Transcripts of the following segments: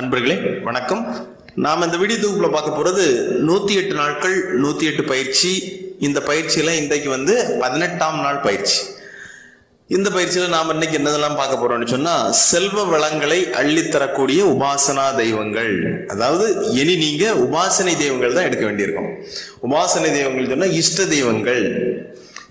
நண்பர்களே வணக்கம். நாம் இந்த வீடியோ தொகுப்பில் பார்க்க போகிறது நூற்றி எட்டு நாட்கள் நூற்றி எட்டு பயிற்சி. இந்த பயிற்சியெல்லாம் இன்றைக்கு வந்து பதினெட்டாம் நாள் பயிற்சி. இந்த பயிற்சியில் நாம் இன்னைக்கு என்னதெல்லாம் பார்க்க போறோம்னு சொன்னால் செல்வ வளங்களை அள்ளித்தரக்கூடிய உபாசனா தெய்வங்கள். அதாவது இனி நீங்கள் உபாசனை தெய்வங்கள் தான் எடுக்க வேண்டியிருக்கும். உபாசனை தெய்வங்கள் சொன்னால் இஷ்ட தெய்வங்கள்.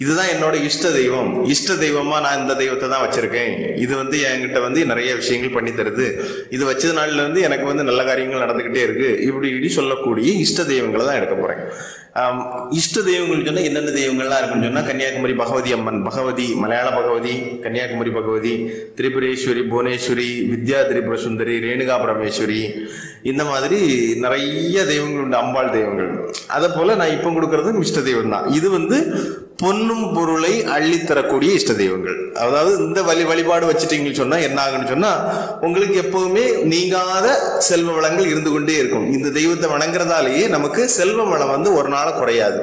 இதுதான் என்னோட இஷ்ட தெய்வம். இஷ்ட தெய்வமா நான் இந்த தெய்வத்தை தான் வச்சிருக்கேன். இது வந்து என்கிட்ட வந்து நிறைய விஷயங்கள் பண்ணி தருது. இது வச்சது நாள்ல இருந்து எனக்கு வந்து நல்ல காரியங்கள் நடந்துகிட்டே இருக்கு. இப்படி இப்படி சொல்லக்கூடிய இஷ்ட தெய்வங்களை தான் எடுக்க போறேன். இஷ்ட தெய்வங்கள் சொன்னால் என்னென்ன தெய்வங்கள்லாம் இருக்குன்னு சொன்னா கன்னியாகுமரி பகவதி அம்மன் பகவதி மலையாள பகவதி கன்னியாகுமரி பகவதி திரிபுரேஸ்வரி புவனேஸ்வரி வித்யா திரிபுர சுந்தரி ரேணுகா பரமேஸ்வரி இந்த மாதிரி நிறைய தெய்வங்கள் உண்டு அம்பாள் தெய்வங்கள். அதை போல நான் இப்போ கொடுக்கறது இஷ்ட தெய்வம் தான் இது வந்து பொன்னும் பொருளை அள்ளித்தரக்கூடிய இஷ்ட தெய்வங்கள். அதாவது இந்த வழி வழிபாடு வச்சுட்டீங்கன்னு சொன்னா என்ன ஆகுன்னு சொன்னா உங்களுக்கு எப்பவுமே நீங்காத செல்வ வளங்கள் இருந்து கொண்டே இருக்கும். இந்த தெய்வத்தை வணங்குறதாலேயே நமக்கு செல்வ வளம் வந்து ஒரு நாள் குறையாது.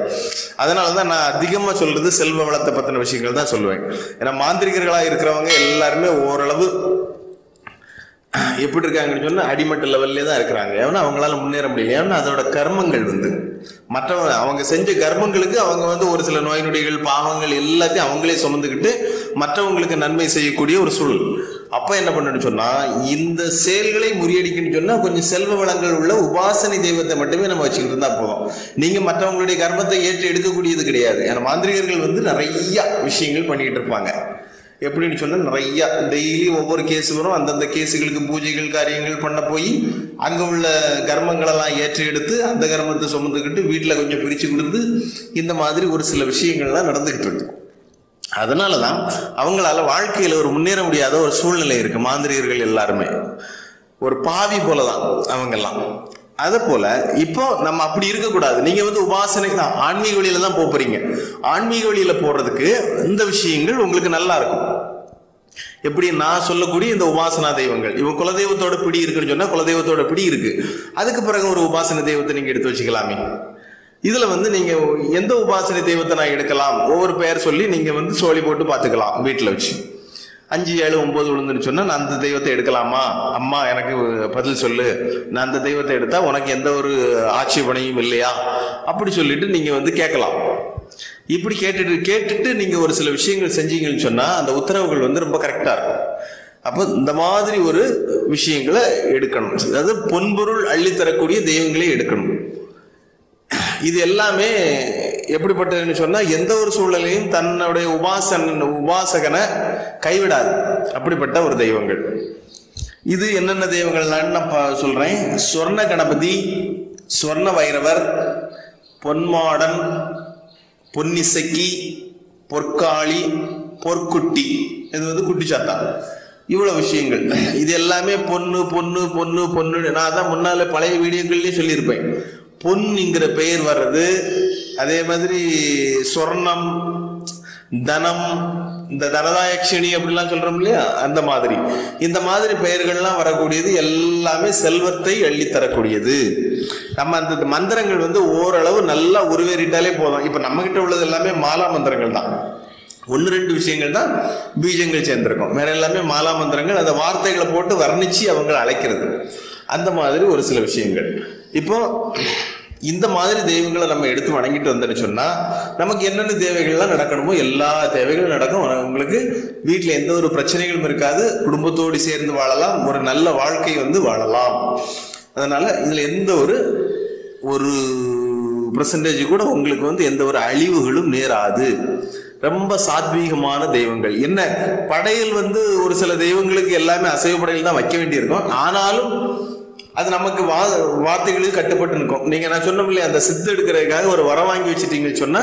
அதனால தான் நான் அதிகமா சொல்றது செல்வ வளத்தை பத்தின விஷயங்கள் தான் சொல்லுவேன். ஏன்னா மாந்திரிகர்களாக இருக்கிறவங்க எல்லாருமே ஓரளவு எப்படி இருக்காங்கன்னு சொன்னா அடிமட்ட லெவல்லே தான் இருக்கிறாங்க. ஏன்னா அவங்களால முன்னேற முடியல. ஏன்னா அதோட கர்மங்கள் வந்து மற்றவங்க அவங்க செஞ்ச கர்மங்களுக்கு அவங்க வந்து ஒரு சில நோய் நொடிகள் பாவங்கள் எல்லாத்தையும் அவங்களே சுமந்துக்கிட்டு மற்றவங்களுக்கு நன்மை செய்யக்கூடிய ஒரு சூழல். அப்ப என்ன பண்ணணும்னு சொன்னா இந்த செயல்களை முறியடிக்கணும்னு சொன்னா கொஞ்சம் செல்வ வளங்கள் உள்ள உபாசனை தெய்வத்தை மட்டுமே நம்ம வச்சுக்கிட்டு இருந்தா போதும். நீங்க மற்றவங்களுடைய கர்மத்தை ஏற்று எடுக்கக்கூடியது கிடையாது. ஏன்னா மாந்திரிகர்கள் வந்து நிறைய விஷயங்கள் பண்ணிட்டு இருப்பாங்க. எப்படின்னு சொன்னா நிறைய டெய்லி ஒவ்வொரு கேஸ் வரும். அந்தந்த கேஸுகளுக்கு பூஜைகள் காரியங்கள் பண்ண போய் அங்க உள்ள கர்மங்களெல்லாம் ஏற்றி எடுத்து அந்த கர்மத்தை சுமந்துக்கிட்டு வீட்டுல கொஞ்சம் பிரிச்சு கொடுத்து இந்த மாதிரி ஒரு சில விஷயங்கள்லாம் நடந்துகிட்டு அதனால தான் அவங்களால வாழ்க்கையில ஒரு முன்னேற முடியாத ஒரு சூழ்நிலை இருக்கு மாந்திரியர்கள் எல்லாருமே. ஒரு பாவி போலதான் அவங்கெல்லாம். அதே போல இப்போ நம்ம அப்படி இருக்கக்கூடாது. நீங்க வந்து உபாசனை தான் ஆன்மீக வழியில தான் போறீங்க. ஆன்மீக வழியில போறதுக்கு இந்த விஷயங்கள் உங்களுக்கு நல்லா இருக்கும். எப்படி நான் சொல்லக்கூடிய இந்த உபாசனா தெய்வங்கள். இவன் குலதெய்வத்தோட பிடி இருக்குன்னு சொன்னா குலதெய்வத்தோட பிடி இருக்கு. அதுக்கு பிறகு ஒரு உபாசன தெய்வத்தை நீங்க எடுத்து வச்சுக்கலாமே. இதுல வந்து நீங்க எந்த உபாசனை தெய்வத்தை நான் எடுக்கலாம்? ஒவ்வொரு பெயர் சொல்லி நீங்க வந்து சோழி போட்டு பாத்துக்கலாம் வீட்டுல வச்சு. அஞ்சு ஏழு ஒன்பது விழுந்துன்னு சொன்னா நான் அந்த தெய்வத்தை எடுக்கலாமா? அம்மா எனக்கு பதில் சொல்லு. நான் அந்த தெய்வத்தை எடுத்தா உனக்கு எந்த ஒரு ஆட்சேபனையும் இல்லையா? அப்படி சொல்லிட்டு நீங்க வந்து கேட்கலாம். இப்படி கேட்டுட்டு கேட்டுட்டு நீங்க ஒரு சில விஷயங்கள் செஞ்சீங்கன்னு சொன்னா அந்த உத்தரவுகள் வந்து ரொம்ப கரெக்டா இருக்கும். அப்போ இந்த மாதிரி ஒரு விஷயங்களை எடுக்கணும். அதாவது பொன்பொருள் அள்ளித்தரக்கூடிய தெய்வங்களே எடுக்கணும். இது எல்லாமே எப்படிப்பட்டதுன்னு சொன்னா எந்த ஒரு சூழலையும் தன்னுடைய உபாசன் உபாசகனை கைவிடாது. அப்படிப்பட்ட ஒரு தெய்வங்கள். இது என்னென்ன தெய்வங்கள்லான்னு நான் சொல்கிறேன் சொல்றேன். சொர்ண கணபதி சொர்ண வைரவர் பொன்மாடன் பொன்னிசக்கி பொற்காளி பொற்குட்டி. இது வந்து குட்டிச்சாத்தா இவ்வளோ விஷயங்கள். இது எல்லாமே பொண்ணு பொண்ணு பொண்ணு பொண்ணு நான் தான் முன்னால பழைய வீடியோக்கள்லேயும் சொல்லியிருப்பேன். பொன்ங்கிற பெயர் வர்றது. அதே மாதிரி சொர்ணம் தனம் இந்த தனதாயக்ஷினி அப்படிலாம் சொல்றோம் இல்லையா? அந்த மாதிரி. இந்த மாதிரி பெயர்கள்லாம் வரக்கூடியது எல்லாமே செல்வத்தை அள்ளித்தரக்கூடியது நம்ம அந்த மந்திரங்கள் வந்து ஓரளவு நல்லா உருவேறிட்டாலே போதும். இப்ப நம்ம கிட்ட உள்ளது எல்லாமே மாலா மந்திரங்கள் தான். ஒன்று ரெண்டு விஷயங்கள் தான் பீஜங்கள் சேர்ந்திருக்கும். வேற எல்லாமே மாலா மந்திரங்கள். அந்த வார்த்தைகளை போட்டு வர்ணிச்சு அவங்களை அழைக்கிறது. அந்த மாதிரி ஒரு சில விஷயங்கள். இப்போ இந்த மாதிரி தெய்வங்களை நம்ம எடுத்து வணங்கிட்டு வந்தோம்னு சொன்னா நமக்கு என்னென்ன தேவைகள்லாம் நடக்கணுமோ எல்லா தேவைகளும் நடக்கும். உங்களுக்கு வீட்டில் எந்த ஒரு பிரச்சனைகளும் இருக்காது. குடும்பத்தோடு சேர்ந்து வாழலாம். ஒரு நல்ல வாழ்க்கை வந்து வாழலாம். அதனால இதுல எந்த ஒரு ஒரு பர்சன்டேஜ் கூட உங்களுக்கு வந்து எந்த ஒரு அழிவுகளும் நேராது. ரொம்ப சாத்வீகமான தெய்வங்கள். என்ன படையல் வந்து ஒரு சில தெய்வங்களுக்கு எல்லாமே அசைவ படையல் தான் வைக்க வேண்டியிருக்கும். ஆனாலும் அது நமக்கு வா வார்த்தைகளுக்கு கட்டுப்பட்டு நிற்கும். நீங்க நான் சொன்ன இல்லையா அந்த சித்து எடுக்கிறதுக்காக ஒரு வரம் வாங்கி வச்சுட்டீங்கன்னு சொன்னா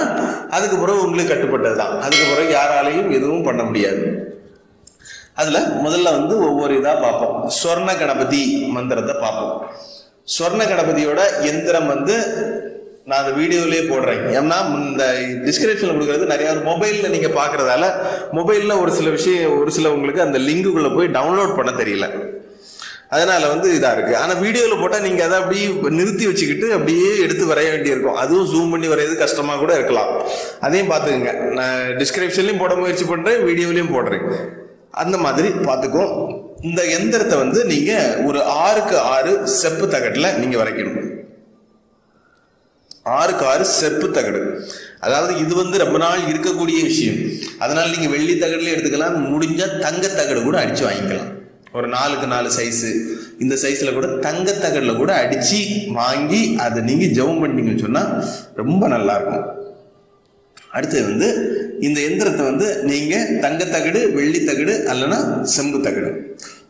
அதுக்கு பிறகு உங்களுக்கு கட்டுப்பட்டது தான் அதுக்கு பிறகு யாராலையும் எதுவும் பண்ண முடியாது. அதுல முதல்ல வந்து ஒவ்வொரு இதா பார்ப்போம். சொர்ண கணபதி மந்திரத்தை பார்ப்போம். சொர்ண கணபதியோட எந்திரம் வந்து நான் அந்த வீடியோலயே போடுறேன். ஏன்னா இந்த டிஸ்கிரிப்ஷன்ல கொடுக்கறது நிறைய மொபைல்ல நீங்க பாக்குறதால மொபைல்ல ஒரு சில விஷயம் ஒரு சில உங்களுக்கு அந்த லிங்குக்குள்ள போய் டவுன்லோட் பண்ண தெரியல. அதனால வந்து இதா இருக்கு. ஆனா வீடியோல போட்டா நீங்க அதை அப்படியே நிறுத்தி வச்சுக்கிட்டு அப்படியே எடுத்து வரைய வேண்டியிருக்கும். அதுவும் ஜூம் பண்ணி வரையது கஷ்டமா கூட இருக்கலாம். அதையும் பாத்துக்கோங்க நான் டிஸ்கிரிப்ஷன்லயும் போட முயற்சி பண்றேன் வீடியோலயும் போடுறேன். அந்த மாதிரி பார்த்துக்கும் இந்த எந்திரத்தை வந்து நீங்க ஒரு ஆறுக்கு ஆறு செப்பு தகட்டுல நீங்க வரைக்கணும். ஆறுக்கு ஆறு செப்பு தகடு. அதாவது இது வந்து ரொம்ப நாள் இருக்கக்கூடிய விஷயம். அதனால நீங்க வெள்ளி தகடுல எடுத்துக்கலாம். முடிஞ்சா தங்க தகடு கூட அடிச்சு வாங்கிக்கலாம். ஒரு நாலுக்கு நாலு சைஸு இந்த சைஸ்ல கூட தங்க கூட அடிச்சு வாங்கி அதை நீங்க ஜெபம் பண்ணீங்கன்னு சொன்னா ரொம்ப நல்லா இருக்கும். வந்து இந்த எந்திரத்தை வந்து நீங்க தங்கத்தகடு தகடு வெள்ளி தகடு அல்லனா செம்பு தகடு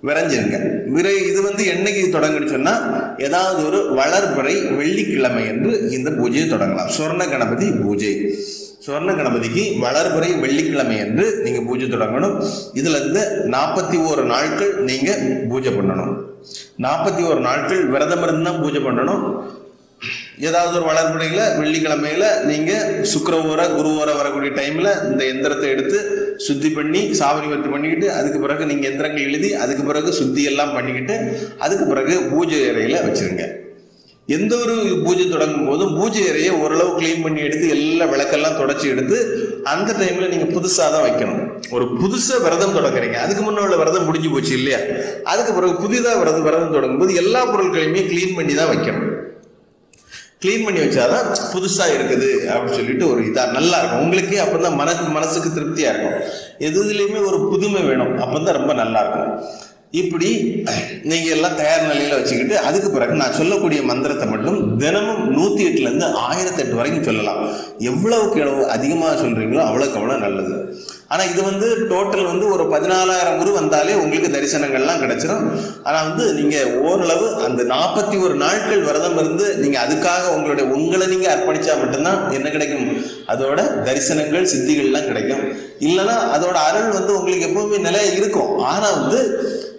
விரைஞ்சிருங்க. விரை இது வந்து என்னைக்கு தொடங்குன்னு சொன்னா ஏதாவது ஒரு வளர்பிறை வெள்ளிக்கிழமை என்று இந்த பூஜையை தொடங்கலாம். சொர்ண கணபதி பூஜை. சுவர்ண கணபதிக்கு வளர்புறை வெள்ளிக்கிழமை என்று நீங்க பூஜை தொடங்கணும். இதுல இருந்து நாற்பத்தி ஓரு நாட்கள் நீங்க பூஜை பண்ணணும். நாற்பத்தி ஓரு நாட்கள் விரதம் இருந்து தான் பூஜை பண்ணணும். ஏதாவது ஒரு வளர்பிறையில வெள்ளிக்கிழமையில நீங்க சுக்கரவோர குருவோர வரக்கூடிய டைம்ல இந்த எந்திரத்தை எடுத்து சுத்தி பண்ணி சாவரி வர்த்தி பண்ணிக்கிட்டு அதுக்கு பிறகு நீங்க எந்திரங்கள் எழுதி அதுக்கு பிறகு சுத்தி எல்லாம் பண்ணிக்கிட்டு அதுக்கு பிறகு பூஜை அறையில வச்சிருங்க. எந்த ஒரு பூஜை தொடங்கும் போதும் பூஜை அறையை ஓரளவு க்ளீன் பண்ணி எடுத்து எல்லா விளக்கெல்லாம் தொடச்சி எடுத்து அந்த டைம்ல நீங்க புதுசா தான் வைக்கணும். ஒரு புதுசா விரதம் தொடங்குறீங்க. அதுக்கு முன்னே உள்ள விரதம் முடிஞ்சு போச்சு இல்லையா? அதுக்கு பிறகு புதிதாக விரதம் விரதம் தொடங்கும் போது எல்லா பொருட்களையுமே க்ளீன் பண்ணி தான் வைக்கணும். க்ளீன் பண்ணி வச்சாதான் புதுசா இருக்குது அப்படின்னு சொல்லிட்டு ஒரு இதாக நல்லா இருக்கும். உங்களுக்கே அப்பதான் மனது மனசுக்கு திருப்தியா இருக்கும். எது இதுலயுமே ஒரு புதுமை வேணும். அப்பதான் ரொம்ப நல்லா இருக்கும். இப்படி நீங்க எல்லாம் தயார் நிலையில வச்சுக்கிட்டு அதுக்கு பிறகு நான் சொல்லக்கூடிய மந்திரத்தை மட்டும் தினமும் நூத்தி எட்டுல இருந்து ஆயிரத்தி எட்டு வரைக்கும் சொல்லலாம். எவ்வளவுக்கு எவ்வளவு அதிகமா சொல்றீங்களோ அவ்வளவுக்கு அவ்வளவு நல்லது. ஆனால் இது வந்து டோட்டல் வந்து ஒரு பதினாலாயிரம் குரு வந்தாலே உங்களுக்கு தரிசனங்கள்லாம் கிடைச்சிடும் ஆனால் வந்து நீங்கள் ஓரளவு அந்த நாற்பத்தி ஒரு நாட்கள் விரதம் இருந்து நீங்கள் அதுக்காக உங்களுடைய உங்களை நீங்கள் அர்ப்பணித்தா மட்டும்தான் என்ன கிடைக்கும்? அதோட தரிசனங்கள் சித்திகள்லாம் கிடைக்கும். இல்லைன்னா அதோட அருள் வந்து உங்களுக்கு எப்பவுமே நிலையா இருக்கும். ஆனால் வந்து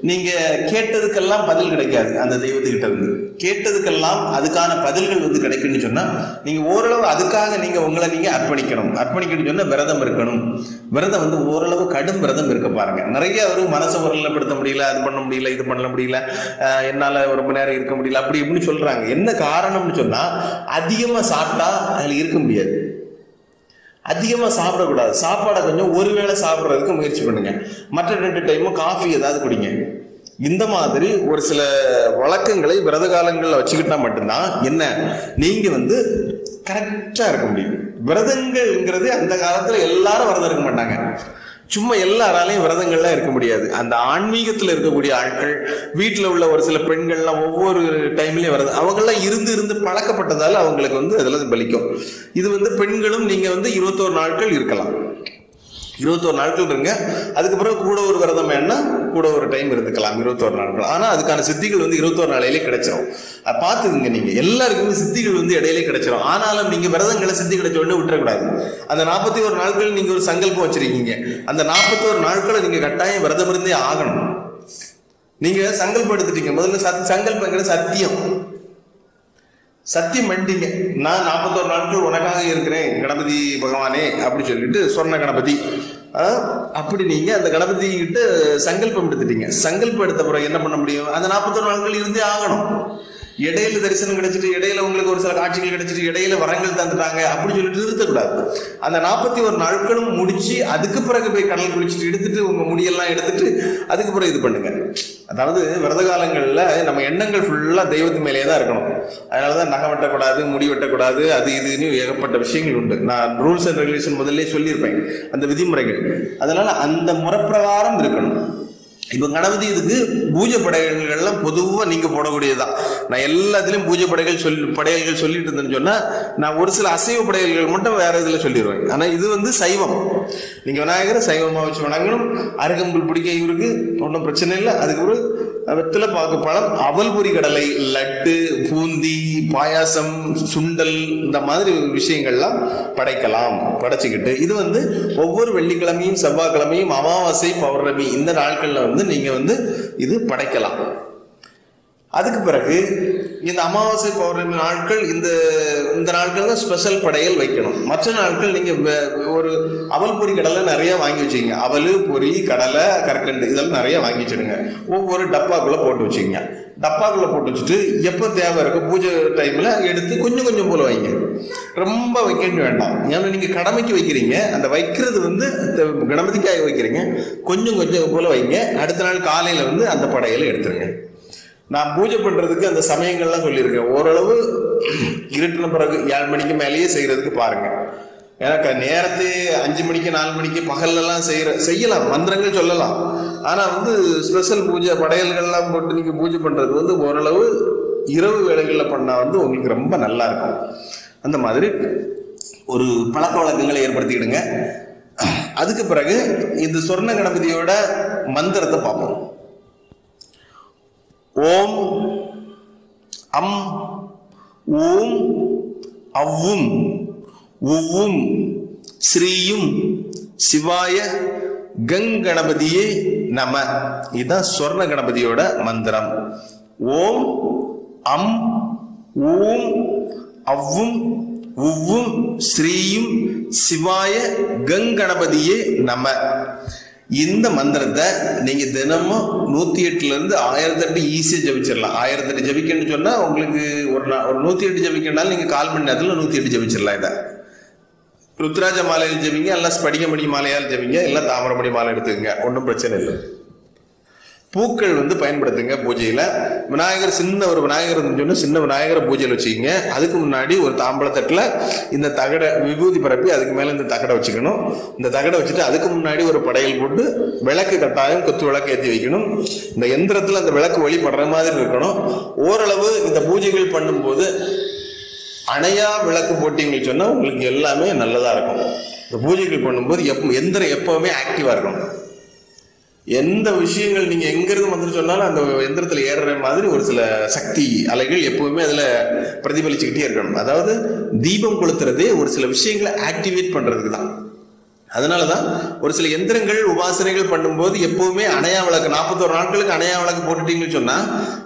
நீங்கள் கேட்டதுக்கெல்லாம் பதில் கிடைக்காது அந்த தெய்வத்துக்கிட்ட இருந்து. கேட்டதுக்கெல்லாம் அதுக்கான பதில்கள் வந்து கிடைக்கும்னு சொன்னால் நீங்கள் ஓரளவு அதுக்காக நீங்கள் உங்களை நீங்கள் அர்ப்பணிக்கணும். அர்ப்பணிக்கணும்னு சொன்னால் விரதம் இருக்கணும். விரதம் வந்து ஓரளவு கடும் விரதம் இருக்க பாருங்க. நிறைய ஒரு மனசை ஒருநிலைப்படுத்த முடியல அது பண்ண முடியல இது பண்ண முடியல என்னால ரொம்ப நேரம் இருக்க முடியல அப்படி இப்படின்னு சொல்றாங்க. என்ன காரணம்னு சொன்னா அதிகமா சாப்பிட்டா அதுல இருக்க முடியாது. அதிகமா சாப்பிடக்கூடாது. சாப்பாடை கொஞ்சம் ஒருவேளை சாப்பிட்றதுக்கு முயற்சி பண்ணுங்க. மற்ற ரெண்டு டைமும் காஃபி ஏதாவது குடிங்க. இந்த மாதிரி ஒரு சில வழக்கங்களை விரத காலங்களில் வச்சுக்கிட்டா மட்டும்தான் என்ன நீங்க வந்து கரெக்டா இருக்க முடியும். விரதங்கள்ங்கிறது அந்த காலத்துல எல்லாரும் விரதம் இருக்க மாட்டாங்க. சும்மா எல்லாராலையும் விரதங்கள்லாம் இருக்க முடியாது. அந்த ஆன்மீகத்தில் இருக்கக்கூடிய ஆட்கள் வீட்டில் உள்ள ஒரு சில பெண்கள்லாம் ஒவ்வொரு டைம்லையும் விரதம் அவங்கெல்லாம் இருந்து இருந்து பழக்கப்பட்டதால அவங்களுக்கு வந்து அதெல்லாம் பலிக்கும். இது வந்து பெண்களும் நீங்கள் வந்து இருபத்தோரு நாட்கள் இருக்கலாம். இருபத்தோரு நாட்கள் இருங்க. அதுக்கப்புறம் கூட ஒரு விரதம் வேணா கூட ஒரு டைம் இருந்துக்கலாம் இருபத்தோரு நாட்கள். ஆனால் அதுக்கான சித்திகள் வந்து இருபத்தோரு நாளையிலே கிடைச்சிரும். அதை பார்த்துக்குங்க நீங்கள் எல்லாருக்குமே சித்திகள் வந்து இடையிலே கிடைச்சிரும். ஆனாலும் நீங்கள் விரதங்களை சித்தி கிடைச்ச உடனே விட்டுறக்கூடாது. அந்த நாற்பத்தி ஒரு நாட்கள் நீங்கள் ஒரு சங்கல்பம் வச்சிருக்கீங்க. அந்த நாற்பத்தோரு நாட்களை நீங்கள் கட்டாயம் விரதம் இருந்தே ஆகணும். நீங்கள் சங்கல்பம் எடுத்துட்டீங்க. முதல்ல சத் சங்கல்பங்கிறது சத்தியம். சத்தியம் பண்ணிட்டீங்க நான் நாற்பத்தோரு நாட்கள் உனக்காக இருக்கிறேன் கணபதி பகவானே அப்படி சொல்லிட்டு சொன்ன கணபதி. அப்படி நீங்க அந்த கணபதி கிட்ட சங்கல்பம் எடுத்துட்டீங்க. சங்கல்பம் எடுத்த பிறகு என்ன பண்ண முடியும்? அந்த நாற்பத்தோரு நாட்கள் இருந்தே ஆகணும். இடையில தரிசனம் கிடைச்சிட்டு இடையில உங்களுக்கு ஒரு சில காட்சிகள் கிடைச்சிட்டு இடையில வரங்கள் தந்துட்டாங்க அப்படின்னு சொல்லிட்டு நிறுத்தக்கூடாது. அந்த நாற்பத்தி ஒரு நாட்களும் முடிச்சு அதுக்கு பிறகு போய் கடல் குளிச்சுட்டு எடுத்துட்டு உங்க முடியெல்லாம் எடுத்துட்டு அதுக்கு பிறகு இது பண்ணுங்க. அதாவது விரத காலங்களில் நம்ம எண்ணங்கள் ஃபுல்லாக தெய்வத்து மேலேயே தான் இருக்கணும். அதனாலதான் நகை வெட்டக்கூடாது முடி வெட்டக்கூடாது அது இதுன்னு ஏகப்பட்ட விஷயங்கள் உண்டு. நான் ரூல்ஸ் அண்ட் ரெகுலேஷன் முதல்ல சொல்லியிருப்பேன். அந்த விதிமுறைகள். அதனால அந்த முறைப்பிரகாரம் இருக்கணும். இப்போ கணபதி இதுக்கு பூஜை படைகள்லாம் பொதுவாக நீங்கள் போடக்கூடியதுதான். நான் எல்லாத்துலேயும் பூஜை படைகள் சொல்லி படையல்கள் சொல்லிட்டு இருந்தேன்னு சொன்னால் நான் ஒரு சில அசைவ படையல்கள் மட்டும் வேற இதில் சொல்லிடுவேன் ஆனால் இது வந்து சைவம். நீங்கள் விநாயகரை சைவமாக வச்சு வணங்கணும். அருகம்புல் பிடிக்க இவருக்கு ஒன்றும் பிரச்சனை இல்லை. அதுக்கு ஒரு வெத்தில பாக்கு பழம் அவல் பொரி கடலை லட்டு பூந்தி பாயாசம் சுண்டல் இந்த மாதிரி விஷயங்கள்லாம் படைக்கலாம். படைச்சிக்கிட்டு இது வந்து ஒவ்வொரு வெள்ளிக்கிழமையும் செவ்வாய்க்கிழமையும் அமாவாசை பௌர்ணமி இந்த நாட்களில் வந்து நீங்க வந்து இது படைக்கலாம். அதுக்கு பிறகு இந்த அமாவாசை பௌர்ணமி நாட்கள் இந்த இந்த நாட்கள் தான் ஸ்பெஷல் படையல் வைக்கணும். மற்ற நாட்கள் நீங்கள் ஒரு அவல் பொரி கடலை நிறைய வாங்கி வச்சுக்கோங்க. அவல் பொரி கடலை கற்கண்டு இதெல்லாம் நிறைய வாங்கி வச்சிடுங்க. ஒவ்வொரு டப்பாக்குள்ளே போட்டு வச்சுக்கோங்க. டப்பாக்குள்ளே போட்டு வச்சுட்டு எப்போ தேவை இருக்கோ பூஜை டைமில் எடுத்து கொஞ்சம் கொஞ்சம் போல் வைங்க. ரொம்ப வைக்க வேண்டாம். ஏன்னா நீங்கள் கடமைக்கு வைக்கிறீங்க. அந்த வைக்கிறது வந்து கணபதிக்காக வைக்கிறீங்க. கொஞ்சம் கொஞ்சம் போல் வைங்க. அடுத்த நாள் காலையில் வந்து அந்த படையலை எடுத்துருங்க. நான் பூஜை பண்றதுக்கு அந்த சமயங்கள்லாம் சொல்லியிருக்கேன். ஓரளவு இருட்டின பிறகு ஏழு மணிக்கு மேலேயே செய்யறதுக்கு பாருங்க. ஏன்னா நேரத்தே அஞ்சு மணிக்கு நாலு மணிக்கு பகல்லலாம் செய்யற செய்யலாம். மந்திரங்கள் சொல்லலாம். ஆனா வந்து ஸ்பெஷல் பூஜை படையல்கள்லாம் போட்டு நீங்க பூஜை பண்றது வந்து ஓரளவு இரவு வேலைகளில் பண்ணா வந்து உங்களுக்கு ரொம்ப நல்லா இருக்கும். அந்த மாதிரி ஒரு பழக்க வழக்கங்களை ஏற்படுத்திக்கிடுங்க. அதுக்கு பிறகு இந்த சொர்ண கணபதியோட மந்திரத்தை பார்ப்போம். ஓம் அம் ஊம் அவ்வும் உவ்வும் ஸ்ரீயும் சிவாய கங்கணபதியே நம. இதுதான் சொர்ண கணபதியோட மந்திரம். ஓம் அம் ஊம் அவ்வும் உவ்வும் ஸ்ரீயும் சிவாய கங்கணபதியே நம. இந்த மந்திரத்தை நீங்க தினமும் நூத்தி எட்டுல இருந்து ஆயிரத்தி எட்டு ஈஸியா ஜபிச்சிடலாம் ஆயிரத்தி எட்டு ஜபிக்கணும்னு சொன்னா உங்களுக்கு ஒரு நா- ஒரு நூத்தி எட்டு ஜபிக்கணும்னாலும் நீங்க கால் மணி நேரத்துல நூத்தி எட்டு ஜபிச்சிடலாம் இதை. ருத்ராஜ மாலையில் ஜபிங்க எல்லாம் ஸ்படிகமணி மாலையால் ஜபிங்க எல்லாம் தாமரமணி மாலை எடுத்துக்கங்க. ஒன்றும் பிரச்சனை இல்லை. பூக்கள் வந்து பயன்படுத்துங்க பூஜையில. விநாயகர் சின்ன ஒரு விநாயகர் சொன்னா சின்ன விநாயகரை பூஜையில் வச்சுக்கோங்க. அதுக்கு முன்னாடி ஒரு தாம்பளத்தட்டுல இந்த தகடை விபூதி பரப்பி அதுக்கு மேல இந்த தகடை வச்சுக்கணும். இந்த தகடை வச்சுட்டு அதுக்கு முன்னாடி ஒரு படையல் போட்டு விளக்கு கட்டாயம் கொத்து விளக்கு ஏற்றி வைக்கணும். இந்த எந்திரத்தில் அந்த விளக்கு வழிபடுற மாதிரி இருக்கணும். ஓரளவு இந்த பூஜைகள் பண்ணும்போது அணையா விளக்கு போட்டிங்கன்னு சொன்னா உங்களுக்கு எல்லாமே நல்லதா இருக்கும். இந்த பூஜைகள் பண்ணும்போது எப் எந்திரம் எப்பவுமே ஆக்டிவா இருக்கணும். எந்த விஷயங்கள் நீங்க எங்க இருந்து வந்து சொன்னாலும் அந்த எந்திரத்துல ஏறுற மாதிரி ஒரு சில சக்தி அலைகள் எப்பவுமே அதுல பிரதிபலிச்சுக்கிட்டே இருக்கணும். அதாவது தீபம் கொளுத்துறதே ஒரு சில விஷயங்களை ஆக்டிவேட் பண்றதுக்கு தான். அதனாலதான் ஒரு சில எந்திரங்கள் உபாசனைகள் பண்ணும்போது எப்பவுமே அணையா விளக்கு நாற்பத்தோரு நாட்களுக்கு அணையா விளக்கு போட்டுட்டீங்கன்னு சொன்னா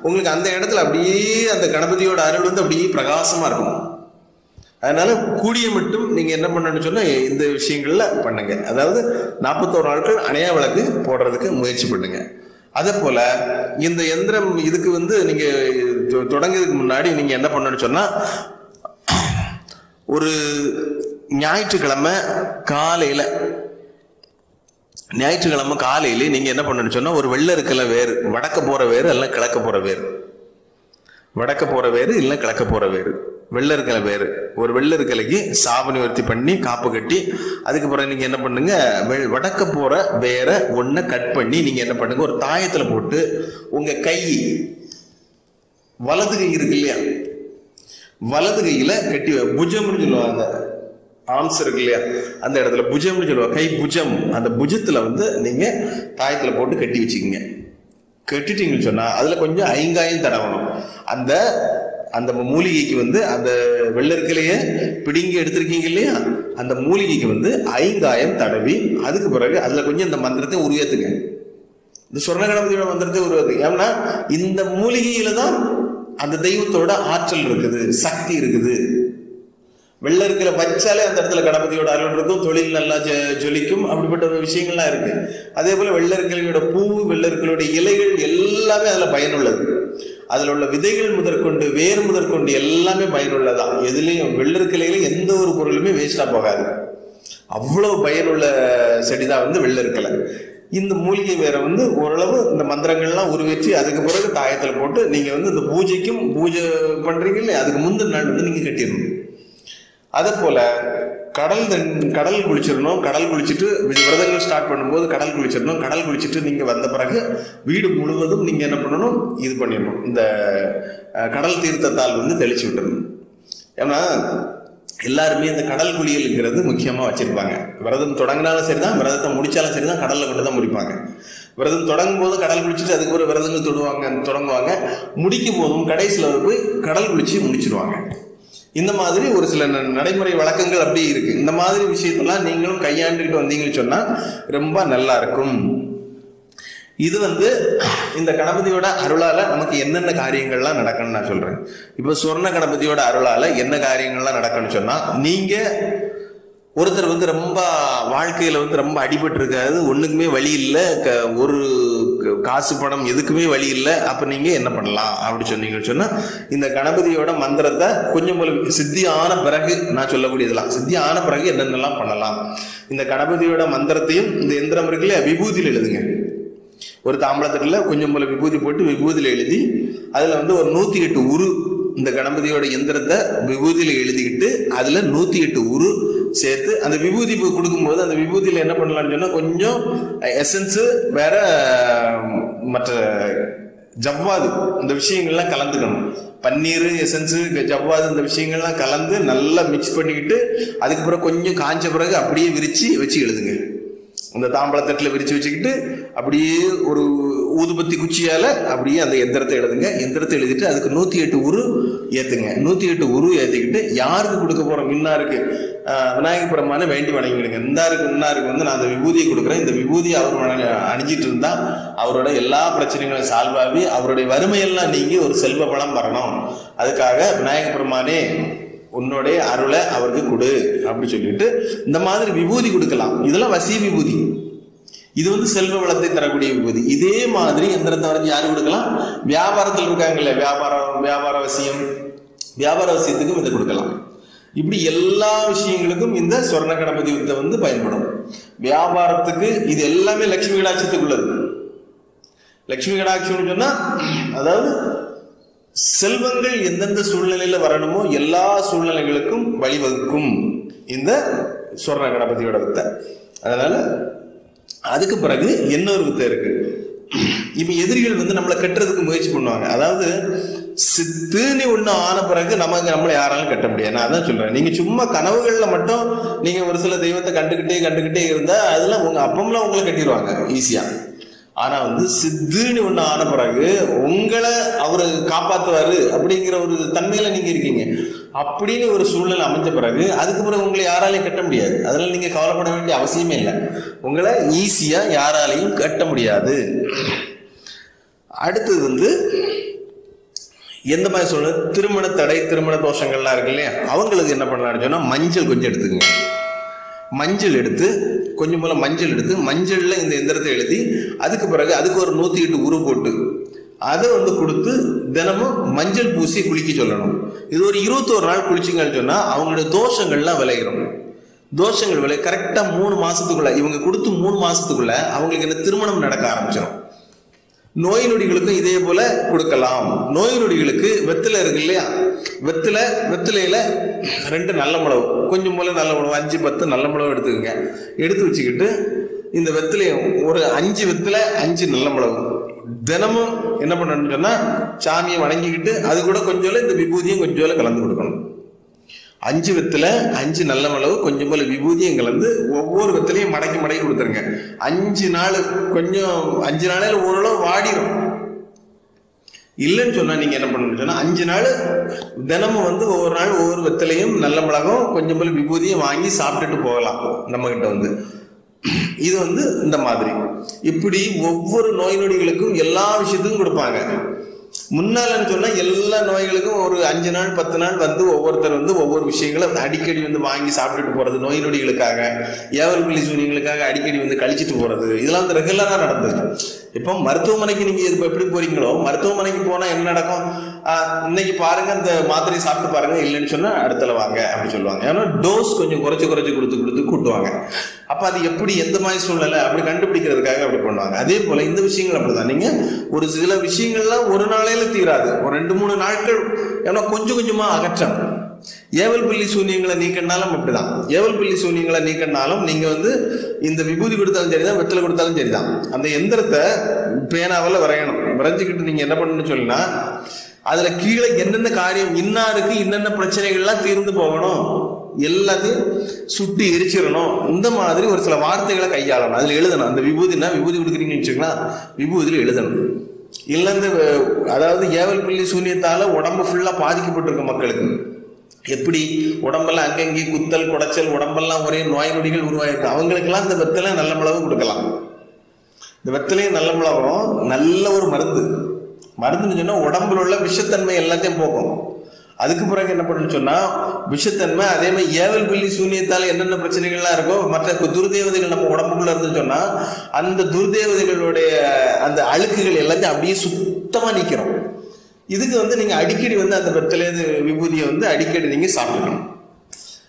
உங்களுக்கு அந்த இடத்துல அப்படியே அந்த கணபதியோட அருள் வந்து அப்படியே பிரகாசமா இருக்கும். அதனால கூடிய மட்டும் நீங்க என்ன பண்ணணும்னு சொன்னா இந்த விஷயங்கள்ல பண்ணுங்க. அதாவது நாற்பத்தோரு நாட்கள் அணையா விளக்கு போடுறதுக்கு முயற்சி பண்ணுங்க. அதே போல இந்த எந்திரம் இதுக்கு வந்து நீங்க தொ- தொடங்குறதுக்கு முன்னாடி நீங்க என்ன பண்ணணும்னு சொன்னா ஒரு ஞாயிற்றுக்கிழமை காலையில ஞாயிற்றுக்கிழமை காலையில நீங்க என்ன பண்ணணும்னு சொன்னா ஒரு வெள்ளை இருக்கல வேறு வடக்க போற வேறு இல்லை கிழக்க போற வேறு. வடக்க போற வேறு இல்லை கிழக்க போற வேறு. வெள்ளர்கலை பேர் வேறு. ஒரு வெள்ளர்கலைக்கு இருக்கலைக்கு சாப நிவர்த்தி பண்ணி காப்பு கட்டி அதுக்கப்புறம் நீங்கள் நீங்க என்ன பண்ணுங்க வடக்க போற வேற ஒன்ன கட் பண்ணி நீங்க என்ன பண்ணுங்க ஒரு தாயத்துல போட்டு உங்க கை வலது கை இருக்கு இல்லையா? வலது கையில கட்டி புஜம்னு சொல்லுவாங்க. ஆம்ஸ் இருக்கு இல்லையா? அந்த இடத்துல புஜம்னு சொல்லுவாங்க. கை புஜம். அந்த புஜத்துல வந்து நீங்க தாயத்துல போட்டு கட்டி வச்சுக்கோங்க. கட்டிட்டீங்கன்னு சொன்னா அதுல கொஞ்சம் ஐங்காயம் தடவணும். அந்த அந்த மூலிகைக்கு வந்து அந்த வெள்ளருக்கிலேயே பிடுங்கி எடுத்திருக்கீங்க இல்லையா? அந்த மூலிகைக்கு வந்து ஐந்தாயம் தடவி அதுக்கு பிறகு அதில் கொஞ்சம் இந்த மந்திரத்தை உருவேத்துங்க. இந்த சொர்ண கணபதியோட மந்திரத்தை உருவாது ஏன்னா இந்த மூலிகையில தான் அந்த தெய்வத்தோட ஆற்றல் இருக்குது சக்தி இருக்குது. வெள்ளருக்கில வச்சாலே அந்த இடத்துல கணபதியோட அருள் இருக்கும் தொழில் நல்லா ஜொலிக்கும் அப்படிப்பட்ட ஒரு விஷயங்கள்லாம் இருக்கு. அதே போல வெள்ளருக்கிளையோட பூ வெள்ளருக்களோட இலைகள் எல்லாமே அதுல பயனுள்ளது. அதில் உள்ள விதைகள் முதற்கொண்டு வேர் முதற்கொண்டு எல்லாமே பயனுள்ளதான் எதுலயும் வெள்ளருக்கிளையில எந்த ஒரு பொருளுமே வேஸ்டாக போகாது. அவ்வளவு பயனுள்ள செடிதான் வந்து வெள்ளருக்கலை இந்த மூலிகை வேற வந்து ஓரளவு இந்த மந்திரங்கள்லாம் உருவேற்றி அதுக்கு பிறகு தாயத்தில் போட்டு நீங்கள் வந்து இந்த பூஜைக்கும் பூஜை பண்ணுறீங்க இல்லையா? அதுக்கு முந்தின நாள் வந்து நீங்கள் கட்டிடணும். அதே போல கடல் தண்- கடல் குளிச்சிடணும். கடல் குளிச்சுட்டு விரதங்கள் ஸ்டார்ட் பண்ணும்போது கடல் குளிச்சிடணும். கடல் குளிச்சுட்டு நீங்கள் வந்த பிறகு வீடு முழுவதும் நீங்கள் என்ன பண்ணணும்? இது பண்ணிடணும். இந்த கடல் தீர்த்தத்தால் வந்து தெளிச்சு விட்டுறணும் ஏன்னா எல்லாருமே இந்த கடல் குளியலுங்கிறது முக்கியமாக வச்சுருப்பாங்க. விரதம் தொடங்கினாலும் சரி தான் விரதத்தை முடித்தாலும் சரி தான் கடலில் கொண்டு தான் முடிப்பாங்க. விரதம் தொடங்கும் போது கடல் குளிச்சுட்டு அதுக்கு ஒரு விரதங்கள் தொடுவாங்க தொடங்குவாங்க. முடிக்கும் போதும் கடைசியில் போய் கடல் குளிச்சு முடிச்சிருவாங்க. இந்த மாதிரி ஒரு சில ந- நடைமுறை வழக்கங்கள் அப்படி இருக்கு. இந்த மாதிரி விஷயத்தெல்லாம் நீங்களும் கையாண்டுக்கிட்டு வந்தீங்கன்னு சொன்னா ரொம்ப நல்லா இருக்கும். இது வந்து இந்த கணபதியோட அருளால நமக்கு என்னென்ன காரியங்கள்லாம் நடக்கும்னு நான் சொல்றேன். இப்போ சொர்ண கணபதியோட அருளால என்ன காரியங்கள்லாம் நடக்கும்னு சொன்னா நீங்க ஒருத்தர் வந்து ரொம்ப வாழ்க்கையில வந்து ரொம்ப அடிபட்டு இருக்காது ஒண்ணுக்குமே வழி இல்லை ஒரு காசு பணம் எதுக்குமே வழி இல்லை. அப்போ நீங்கள் என்ன பண்ணலாம்? அப்படி சொன்னீங்கன்னு சொன்னால் இந்த கணபதியோட மந்திரத்தை கொஞ்சம் உங்களுக்கு சித்தி ஆன பிறகு நான் சொல்லக்கூடியதெல்லாம். சித்தி ஆன பிறகு என்னென்னலாம் பண்ணலாம்? இந்த கணபதியோட மந்திரத்தையும் இந்த எந்திரம் இருக்குல்ல விபூதியில் எழுதுங்க. ஒரு தாம்பளத்தட்டுல கொஞ்சம் போல விபூதி போட்டு விபூதியில் எழுதி அதில் வந்து ஒரு நூற்றி எட்டு உரு இந்த கணபதியோட எந்திரத்தை விபூதியில் எழுதிக்கிட்டு அதில் நூற்றி எட்டு உரு சேர்த்து அந்த விபூதி போய் கொடுக்கும்போது அந்த விபூதியில் என்ன பண்ணலாம்னு சொன்னால் கொஞ்சம் எசன்ஸு வேற மற்ற ஜவ்வாது அந்த விஷயங்கள்லாம் கலந்துக்கணும். பன்னீர் எசன்ஸு ஜவ்வாது இந்த விஷயங்கள்லாம் கலந்து நல்லா மிக்ஸ் பண்ணிக்கிட்டு அதுக்கு பிறகு கொஞ்சம் காஞ்ச பிறகு அப்படியே விரித்து வச்சு எழுதுங்க. அந்த தாம்பளத்தட்டில் விரிச்சு வச்சுக்கிட்டு அப்படியே ஒரு ஊதுபத்தி குச்சியால் அப்படியே அந்த எந்திரத்தை எழுதுங்க. எந்திரத்தை எழுதிட்டு அதுக்கு நூற்றி எட்டு உரு ஏற்றுங்க நூற்றி எட்டு உரு ஏற்றிக்கிட்டு யாருக்கு கொடுக்க போகிறோம் இன்னாருக்கு விநாயகர் விநாயக வேண்டி வணங்கிவிடுங்க இந்தாருக்கு இன்னாருக்கு வந்து நான் அந்த விபூதியை கொடுக்குறேன். இந்த விபூதி அவர் அணிஞ்சிட்டு இருந்தா அவரோட எல்லா பிரச்சனைகளும் சால்வ் ஆகி அவருடைய வறுமையெல்லாம் நீங்கி ஒரு செல்வ பலம் வரணும். அதுக்காக விநாயகர் பெருமானே உன்னுடைய அருளை அவருக்கு கொடு அப்படி சொல்லிட்டு இந்த மாதிரி விபூதி கொடுக்கலாம். இதெல்லாம் வசி விபூதி. இது வந்து செல்வ வளத்தை தரக்கூடிய விபூதி. இதே மாதிரி எந்திரத்தை வரைஞ்சு யாரு கொடுக்கலாம்? வியாபாரத்தில் இருக்காங்கல்ல வியாபாரம் வியாபார வசியம் வியாபார வசியத்துக்கும் இதை கொடுக்கலாம். இப்படி எல்லா விஷயங்களுக்கும் இந்த சொர்ண கணபதி வித்தை வந்து பயன்படும். வியாபாரத்துக்கு இது எல்லாமே லட்சுமி கடாட்சத்துக்குள்ளது. லட்சுமி கடாட்சம்னு சொன்னா அதாவது செல்வங்கள் எந்தெந்த சூழ்நிலையில வரணுமோ எல்லா சூழ்நிலைகளுக்கும் வழிவகுக்கும் இந்த சுவர்ண கணபதியோட வித்தை. அதனால அதுக்கு பிறகு இன்னொரு வித்தை இருக்கு? இப்ப எதிரிகள் வந்து நம்மளை கட்டுறதுக்கு முயற்சி பண்ணுவாங்க. அதாவது சித்துன்னு ஒண்ணு ஆன பிறகு நமக்கு நம்மளை யாராலும் கட்ட முடியாது. நான் அதான் சொல்றேன். நீங்க சும்மா கனவுகள்ல மட்டும் நீங்க ஒரு சில தெய்வத்தை கண்டுகிட்டே கண்டுகிட்டே இருந்தா அதெல்லாம் உங்க அப்பம்லாம் உங்களை கட்டிடுவாங்க ஈஸியா ஆனா வந்து சித்துன்னு ஒண்ணு ஆன பிறகு உங்களை அவரு காப்பாத்துவாரு அப்படிங்கிற ஒரு தன்மையில நீங்க இருக்கீங்க. அப்படின்னு ஒரு சூழ்நிலை அமைஞ்ச பிறகு அதுக்கு பிறகு உங்களை யாராலையும் கட்ட முடியாது. அதனால நீங்க கவலைப்பட வேண்டிய அவசியமே இல்லை. உங்களை ஈஸியா யாராலையும் கட்ட முடியாது. அடுத்தது வந்து எந்த மாதிரி சொல்ல திருமண தடை திருமண தோஷங்கள்லாம் இருக்கு இல்லையா? அவங்களுக்கு என்ன பண்ணலாம்னு சொன்னா மஞ்சள் கொஞ்சம் எடுத்துக்கங்க. மஞ்சள் எடுத்து கொஞ்சம் போல மஞ்சள் எடுத்து மஞ்சளில் இந்த எந்திரத்தை எழுதி அதுக்கு பிறகு அதுக்கு ஒரு நூற்றி எட்டு உரு போட்டு அதை வந்து கொடுத்து தினமும் மஞ்சள் பூசி குளிக்க சொல்லணும். இது ஒரு இருபத்தோரு நாள் குளிச்சிங்கன்னு சொன்னால் அவங்களுடைய தோஷங்கள்லாம் விளையிடும் தோஷங்கள் விலை கரெக்டாக மூணு மாதத்துக்குள்ளே இவங்க கொடுத்து மூணு மாதத்துக்குள்ளே அவங்களுக்கு என்ன திருமணம் நடக்க ஆரம்பிச்சிடும் நோய் நொடிகளுக்கும் இதே போல கொடுக்கலாம். நோய் நொடிகளுக்கு வெத்தில இருக்கு இல்லையா? வெத்தில வெத்திலையில ரெண்டு நல்ல மிளகு கொஞ்சம் போல நல்ல மிளவு அஞ்சு பத்து நல்ல மிளவு எடுத்துக்கோங்க. எடுத்து வச்சுக்கிட்டு இந்த வெத்திலையும் ஒரு அஞ்சு வெத்தில அஞ்சு நல்ல மிளகு. தினமும் என்ன பண்ணணும்னு சொன்னா சாமியை வணங்கிக்கிட்டு அது கூட கொஞ்சம் இந்த விபூதியும் கொஞ்சம் கலந்து கொடுக்கணும். அஞ்சு வெத்தில அஞ்சு நல்ல மிளகு கொஞ்சம் போல விபூதியும் கலந்து ஒவ்வொரு வெத்திலையும் மடக்கி மடக்கி கொடுத்துருங்க. அஞ்சு நாள் கொஞ்சம் அஞ்சு நாளையில் ஓரளவு வாடிடும் இல்லைன்னு சொன்னா நீங்க என்ன பண்ணணும்னு சொன்னா அஞ்சு நாள் தினமும் வந்து ஒவ்வொரு நாள் ஒவ்வொரு வெத்திலையும் நல்ல மிளகும் கொஞ்சம் போல விபூதியும் வாங்கி சாப்பிட்டுட்டு போகலாம் நம்ம கிட்ட வந்து. இது வந்து இந்த மாதிரி. இப்படி ஒவ்வொரு நோய் நொடிகளுக்கும் எல்லா விஷயத்துக்கும் கொடுப்பாங்க. முன்னாலன்னு சொன்னா எல்லா நோய்களுக்கும் ஒரு அஞ்சு நாள் பத்து நாள் வந்து ஒவ்வொருத்தர் வந்து ஒவ்வொரு விஷயங்களை அடிக்கடி வந்து வாங்கி சாப்பிட்டுட்டு போறது நோய் நொடிகளுக்காக ஏவல் பிள்ளை சூனியங்களுக்காக அடிக்கடி வந்து கழிச்சிட்டு போறது. இதெல்லாம் வந்து ரெகுலரா நடந்தது இப்போ மருத்துவமனைக்கு நீங்க இப்போ எப்படி போறீங்களோ மருத்துவமனைக்கு போனா என்ன நடக்கும்? இன்னைக்கு பாருங்க இந்த மாத்திரையை சாப்பிட்டு பாருங்க இல்லைன்னு சொன்னா அடுத்தல வாங்க அப்படின்னு சொல்லுவாங்க. ஏன்னா டோஸ் கொஞ்சம் குறைச்சு குறைச்சு கொடுத்து கொடுத்து கூட்டுவாங்க. அப்ப அது எப்படி எந்த மாதிரி சூழ்நிலை அப்படி கண்டுபிடிக்கிறதுக்காக அப்படி பண்ணுவாங்க. அதே போல இந்த விஷயங்கள் அப்படிதான். நீங்க ஒரு சில விஷயங்கள்லாம் ஒரு நாளையில தீராது. ஒரு ரெண்டு மூணு நாட்கள் ஏன்னா கொஞ்சம் கொஞ்சமா அகற்றம். ஏவல் பில்லி சூன்யங்களை நீக்கினாலும் அப்படிதான். ஏவல் பில்லி சூன்யங்களை நீக்கினாலும் நீங்க வந்து இந்த விபூதி கொடுத்தாலும் சரிதான் வெத்தலை கொடுத்தாலும் சரிதான். அந்த எந்திரத்தை பேனாவில் வரையணும். வரைஞ்சுக்கிட்டு நீங்க என்ன பண்ணணும்னு சொல்லினா அதுல கீழே என்னென்ன காரியம் இன்னாருக்கு என்னென்ன பிரச்சனைகள்லாம் தீர்ந்து போகணும் எல்லாத்தையும் சுட்டி எரிச்சிடணும். இந்த மாதிரி ஒரு சில வார்த்தைகளை கையாளணும். அதுல எழுதணும். அந்த விபூதினா விபூதி கொடுக்குறீங்கன்னு வச்சுக்கலாம் விபூதியில எழுதணும். இல்லை இந்த அதாவது ஏவல் பில்லி சூன்யத்தால உடம்பு ஃபுல்லா பாதிக்கப்பட்டிருக்க மக்களுக்கு. எப்படி உடம்பெல்லாம் அங்கங்கே குத்தல் குடைச்சல் உடம்பெல்லாம் ஒரே நோய் நொடிகள் உருவாயிருக்கு. அவங்களுக்கெல்லாம் இந்த வெத்தலை நல்ல மிளகு கொடுக்கலாம். இந்த வெத்தலையும் நல்ல மிளகும் நல்ல ஒரு மருந்து. மருந்துன்னு சொன்னால் உடம்புல உள்ள விஷத்தன்மை எல்லாத்தையும் போக்கும். அதுக்கு பிறகு என்ன பண்ணணும்னு சொன்னா விஷத்தன்மை அதே மாதிரி ஏவல் பில்லி சூன்யத்தால் என்னென்ன பிரச்சனைகள்லாம் இருக்கோ மற்ற துர்தேவதைகள் நம்ம உடம்புக்குள்ள இருந்து சொன்னால் அந்த துர்தேவதைகளுடைய அந்த அழுக்குகள் எல்லாத்தையும் அப்படியே சுத்தமாக நிற்கிறோம் இதுக்கு வந்து நீங்கள் அடிக்கடி வந்து அந்த வெத்தலை விபூதியை வந்து அடிக்கடி நீங்கள் சாப்பிட்டுக்கணும்.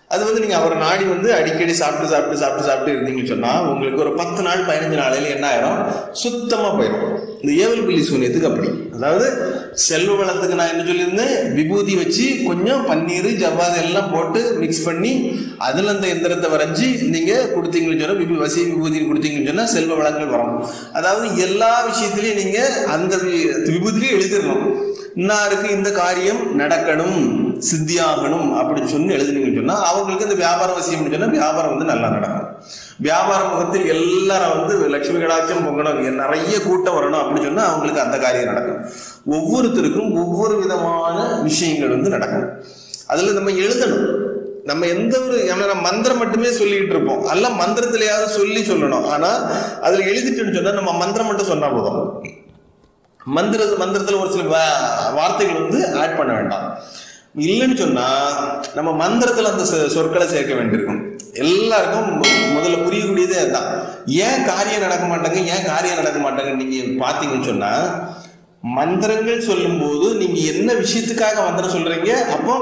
அது வந்து நீங்கள் அவரை நாடி வந்து அடிக்கடி சாப்பிட்டு சாப்பிட்டு சாப்பிட்டு சாப்பிட்டு இருந்தீங்கன்னு சொன்னால் உங்களுக்கு ஒரு பத்து நாள் பதினஞ்சு நாளையில் என்ன ஆயிரும்? சுத்தமாக போயிடும் இந்த ஏவல் பில்லி சூனியத்துக்கு அப்படி. அதாவது செல்வ வளத்துக்கு நான் என்ன சொல்லியிருந்தேன்? விபூதி வச்சு கொஞ்சம் பன்னீர் ஜவ்வாது எல்லாம் போட்டு மிக்ஸ் பண்ணி அதில் அந்த எந்திரத்தை வரைஞ்சி நீங்கள் கொடுத்தீங்கன்னு சொன்னால் விபு வசி விபூதி கொடுத்தீங்கன்னு சொன்னால் செல்வ வளங்கள் வரும். அதாவது எல்லா விஷயத்துலையும் நீங்கள் அந்த வி- விபூதிலையும் எழுதிடணும். இன்னாருக்கு இந்த காரியம் நடக்கணும் சித்தியாகணும் அப்படின்னு சொல்லி எழுதுனீங்கன்னு சொன்னா அவங்களுக்கு இந்த வியாபார வசியம் சொன்னா வியாபாரம் வந்து நல்லா நடக்கும். வியாபார முகத்தில் எல்லாரும் வந்து லட்சுமி கடாட்சம் பொங்கணும் நிறைய கூட்டம் வரணும் அப்படின்னு சொன்னா அவங்களுக்கு அந்த காரியம் நடக்கும். ஒவ்வொருத்தருக்கும் ஒவ்வொரு விதமான விஷயங்கள் வந்து நடக்கும். அதுல நம்ம எழுதணும். நம்ம எந்த ஒரு நம்ம மந்திரம் மட்டுமே சொல்லிட்டு இருப்போம். அல்ல மந்திரத்திலேயாவது சொல்லி சொல்லணும். ஆனா அதுல எழுதிட்டுன்னு சொன்னா நம்ம மந்திரம் மட்டும் சொன்னா போதும். மந்திர மந்திரத்தில் ஒரு சில வார்த்தைகள் வந்து ஆட் பண்ண வேண்டாம். இல்லைன்னு சொன்னா நம்ம மந்திரத்துல அந்த சொற்களை சேர்க்க வேண்டியிருக்கும். எல்லாருக்கும் முதல்ல புரியக்கூடியதே அதுதான். ஏன் காரியம் நடக்க மாட்டாங்க? ஏன் காரியம் நடக்க மாட்டாங்க? நீங்க பாத்தீங்கன்னு சொன்னா மந்திரங்கள் சொல்லும்போது நீங்க என்ன விஷயத்துக்காக மந்திரம் சொல்றீங்க? அப்போ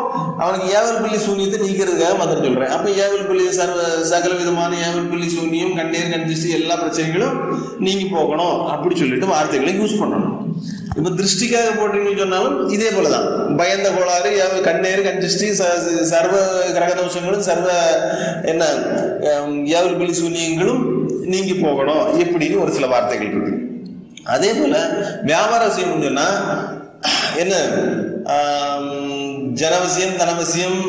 அவனுக்கு ஏவல் பிள்ளி சூனியத்தை நீக்கிறதுக்காக மந்திரம் சொல்றேன். அப்போ ஏவல் பிள்ளி சர்வ சகல விதமான ஏவல் பிள்ளி சூனியம் கண்டேர் கண்டிச்சு எல்லா பிரச்சனைகளும் நீங்கள் போகணும். அப்படி சொல்லிட்டு வார்த்தைகளை யூஸ் பண்ணணும். இப்ப திருஷ்டிக்காக போட்டீங்கன்னு சொன்னாலும் இதே போலதான். பயந்த கோளாறு கண்ணேறு கண் கண்டிஷ்டி ச- சர்வ கிரகதோஷங்களும் சர்வ என்ன யாவல் ஏவல் சூன்யங்களும் நீங்கி போகணும் இப்படின்னு ஒரு சில வார்த்தைகள் இருக்கு. அதே போல வியாபாரம் செய்யணும்னு சொன்னா என்ன ஜனவசியம் தனவசியம்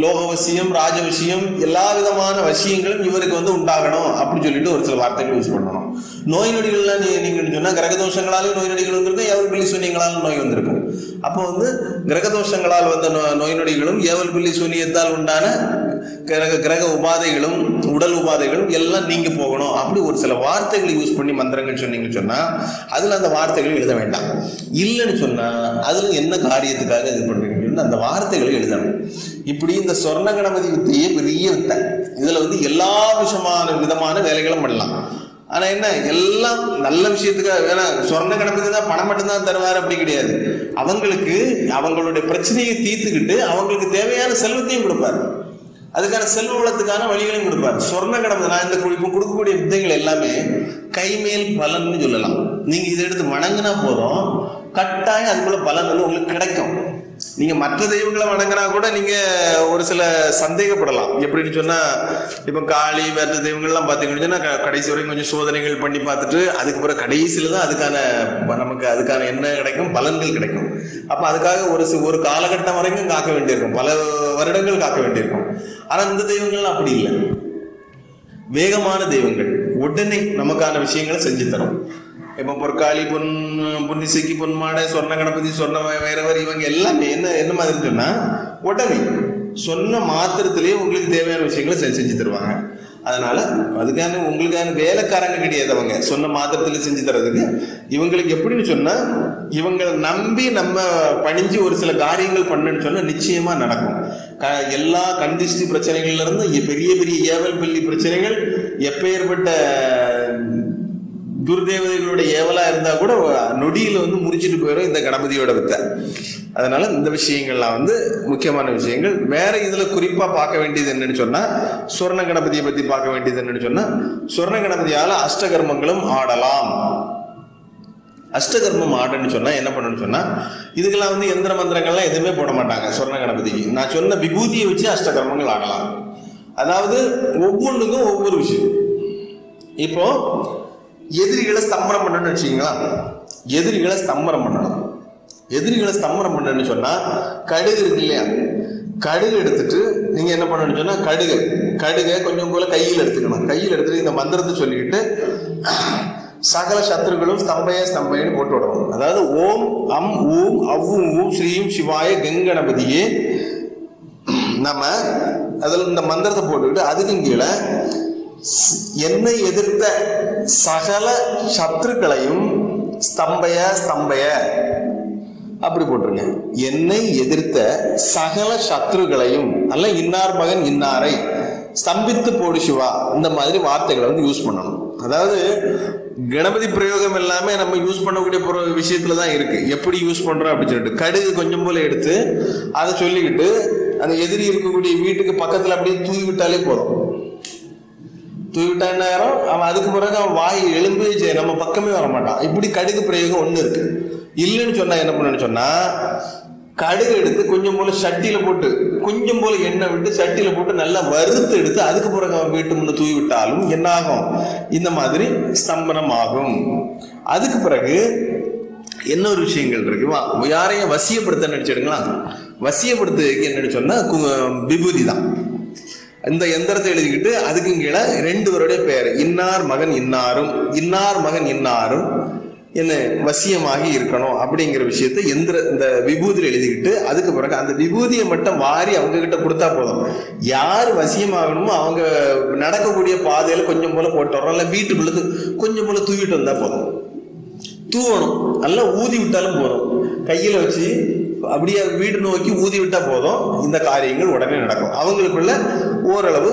லோக வசியம் ராஜவசியம் எல்லா விதமான வசியங்களும் இவருக்கு வந்து உண்டாகணும் அப்படின்னு சொல்லிட்டு ஒரு சில வார்த்தைகள் யூஸ் பண்ணணும். நோய் நொடிகள்லாம் நீ நீங்க சொன்னா கிரகதோஷங்களாலும் நோய் நொடிகள் வந்திருக்கும் ஏவல் பில்லி சூனியங்களாலும் நோய் வந்திருக்கும். அப்போ வந்து கிரகதோஷங்களால் வந்த நோ- நோய் நொடிகளும் ஏவல் பில்லி சூனியத்தால் உண்டான கிரக கிரக உபாதைகளும் உடல் உபாதைகளும் எல்லாம் நீங்க போகணும். அப்படி ஒரு சில வார்த்தைகளை யூஸ் பண்ணி மந்திரங்கள் சொன்னீங்கன்னு சொன்னா அதுல அந்த வார்த்தைகள் எழுத வேண்டாம். இல்லைன்னு சொன்னா அதுல என்ன காரியத்துக்காக இது பண்றீங்கன்னு சொன்னா அந்த வார்த்தைகளை எழுதணும். இப்படி இந்த சொர்ண கணபதி வித்தையே பெரிய வித்தை இதுல வந்து எல்லா விஷயமான விதமான வேலைகளும் பண்ணலாம். ஆனா என்ன எல்லாம் நல்ல விஷயத்துக்காக ஏன்னா சொர்ண கணபதி தான் பணம் மட்டும்தான் தருவார் அப்படி கிடையாது. அவங்களுக்கு அவங்களுடைய பிரச்சனையை தீர்த்துக்கிட்டு அவங்களுக்கு தேவையான செல்வத்தையும் கொடுப்பாரு. அதுக்கான செல்வ வளத்துக்கான வழிகளையும் கொடுப்பார். சொர்ண கடமை நான் இந்த குழிப்பு கொடுக்கக்கூடிய வித்தைகள் எல்லாமே கைமேல் பலன்னு சொல்லலாம். நீங்க இதை எடுத்து வணங்கினா போதும். கட்டாயம் அதுக்குள்ள பலன் வந்து உங்களுக்கு கிடைக்கும். நீங்க மற்ற தெய்வங்களை வணங்கினா கூட நீங்க ஒரு சில சந்தேகப்படலாம். எப்படின்னு சொன்னா இப்ப காளி மற்ற தெய்வங்கள்லாம் பாத்தீங்கன்னு சொன்னா கடைசி வரைக்கும் கொஞ்சம் சோதனைகள் பண்ணி பார்த்துட்டு அதுக்கு பிறகு கடைசியில தான் அதுக்கான நமக்கு அதுக்கான என்ன கிடைக்கும்? பலன்கள் கிடைக்கும். அப்ப அதுக்காக ஒரு ஒரு காலகட்டம் வரைக்கும் காக்க வேண்டியிருக்கும். பல வருடங்கள் காக்க வேண்டியிருக்கும். ஆனா இந்த தெய்வங்கள்லாம் அப்படி இல்லை. வேகமான தெய்வங்கள் உடனே நமக்கான விஷயங்களை செஞ்சு தரும். இப்போ பொற்காளி பொன் புன்னிசைக்கு பொன்மாடை சொன்ன கணபதி சொன்ன வைரவர் இவங்க எல்லாமே என்ன என்ன மாதிரி சொன்னால் உடனே சொன்ன மாத்திரத்திலேயே உங்களுக்கு தேவையான விஷயங்களை செஞ்சு செஞ்சு தருவாங்க. அதனால அதுக்கான உங்களுக்கான வேலைக்காரங்க கிடையாது அவங்க. சொன்ன மாத்திரத்தில் செஞ்சு தர்றதுக்கு. இவங்களுக்கு எப்படின்னு சொன்னால் இவங்களை நம்பி நம்ம பணிஞ்சு ஒரு சில காரியங்கள் பண்ணுன்னு சொன்னால் நிச்சயமாக நடக்கும். க- எல்லா கண்டிஸ்டி பிரச்சனைகள்லேருந்து பெரிய பெரிய ஏவல் பள்ளி பிரச்சனைகள் எப்பேற்பட்ட துர்தேவதைகளோட ஏவலா இருந்தா கூட நொடியில வந்து முறிச்சிட்டு போயிடும் இந்த கணபதியோட வித்தை. அதனால இந்த விஷயங்கள்லாம் வந்து முக்கியமான விஷயங்கள். வேற இதுல குறிப்பா பார்க்க வேண்டியது என்னன்னு சொன்னா சொர்ண கணபதியை பத்தி பார்க்க வேண்டியது என்னன்னு சொன்னா சொர்ண கணபதியால அஷ்டகர்மங்களும் ஆடலாம். அஷ்டகர்மம் ஆடுன்னு சொன்னா என்ன பண்ணணும்னு சொன்னா இதுக்கெல்லாம் வந்து எந்திர மந்திரங்கள்லாம் எதுவுமே போட மாட்டாங்க சொர்ண கணபதிக்கு. நான் சொன்ன விபூதியை வச்சு அஷ்டகர்மங்கள் ஆடலாம். அதாவது ஒவ்வொன்றுக்கும் ஒவ்வொரு விஷயம். இப்போ எதிரிகளை ஸ்தம்பரம் பண்ணணும்னு வச்சுக்கீங்களா? எதிரிகளை ஸ்தம்பரம் பண்ணணும். எதிரிகளை ஸ்தம்பரம் பண்ணணும்னு சொன்னால் கடுகு இருக்கு இல்லையா? கடுகு எடுத்துட்டு நீங்கள் என்ன பண்ணணும்னு சொன்னால் கடுகு. கடுகை கொஞ்சம் போல கையில் எடுத்துக்கணும். கையில் எடுத்துட்டு இந்த மந்திரத்தை சொல்லிக்கிட்டு சகல சத்ருக்களும் ஸ்தம்பய ஸ்தம்பயன்னு போட்டு விடணும். அதாவது ஓம் அம் ஊம் அவ்வும் ஊம் ஸ்ரீம் சிவாய கங்கணபதியே நம்ம அதில் இந்த மந்திரத்தை போட்டுக்கிட்டு அதுக்கும் கீழே என்னை எதிர்த்த சகல சத்துருக்களையும் ஸ்தம்பய ஸ்தம்பய. அப்படி போட்டுருங்க. என்னை எதிர்த்த சகல சத்ருகளையும் அல்ல இன்னார் மகன் இன்னாரை ஸ்தம்பித்து போடு சிவா இந்த மாதிரி வார்த்தைகளை வந்து யூஸ் பண்ணணும். அதாவது கணபதி பிரயோகம் எல்லாமே நம்ம யூஸ் பண்ணக்கூடிய பொரு- விஷயத்துல தான் இருக்கு. எப்படி யூஸ் பண்றோம் அப்படின்னு சொல்லிட்டு கடுகு கொஞ்சம் போல எடுத்து அதை சொல்லிக்கிட்டு அந்த எதிரி இருக்கக்கூடிய வீட்டுக்கு பக்கத்துல அப்படியே தூவி விட்டாலே போதும். தூவிட்டான் நேரம் அவன் அதுக்கு பிறகு அவன் வாய் எலும்பு செய்ய நம்ம பக்கமே வர மாட்டான். இப்படி கடுகு பிரயோகம் ஒன்று இருக்கு. இல்லைன்னு சொன்னா என்ன பண்ணு சொன்னா கடுகு எடுத்து கொஞ்சம் போல சட்டியில போட்டு கொஞ்சம் போல எண்ணெய் விட்டு சட்டியில போட்டு நல்லா வறுத்து எடுத்து அதுக்கு பிறகு அவன் வீட்டு முன்ன தூவி விட்டாலும் என்ன ஆகும்? இந்த மாதிரி ஸ்தம்பனம் ஆகும். அதுக்கு பிறகு என்ன ஒரு விஷயங்கள் இருக்கு? வா, யாரையும் வசியப்படுத்த நினைச்சிடுங்களா? வசியப்படுத்த என்னன்னு சொன்னா கு- விபூதி தான். இந்த எந்திரத்தை எழுதிக்கிட்டு அதுக்கு கீழே ரெண்டு பேருடைய பெயர். இன்னார் மகன் இன்னாரும். இன்னார் மகன் இன்னாரும். என்ன வசியமாகி இருக்கணும் அப்படிங்கிற விஷயத்தை எந்திர இந்த விபூதியில் எழுதிக்கிட்டு அதுக்கு பிறகு அந்த விபூதியை மட்டும் வாரி அவங்க கிட்ட கொடுத்தா போதும். யார் வசியமாகணுமோ அவங்க நடக்கக்கூடிய பாதையில கொஞ்சம் போல போட்டு வரோம் இல்லை வீட்டுக்குள்ளது கொஞ்சம் போல தூவிட்டு வந்தா போதும். தூவணும். நல்லா ஊதி விட்டாலும் போதும். கையில வச்சு அப்படியே வீடு நோக்கி ஊதி விட்டா போதும். இந்த காரியங்கள் உடனே நடக்கும். அவங்களுக்குள்ள ஓரளவு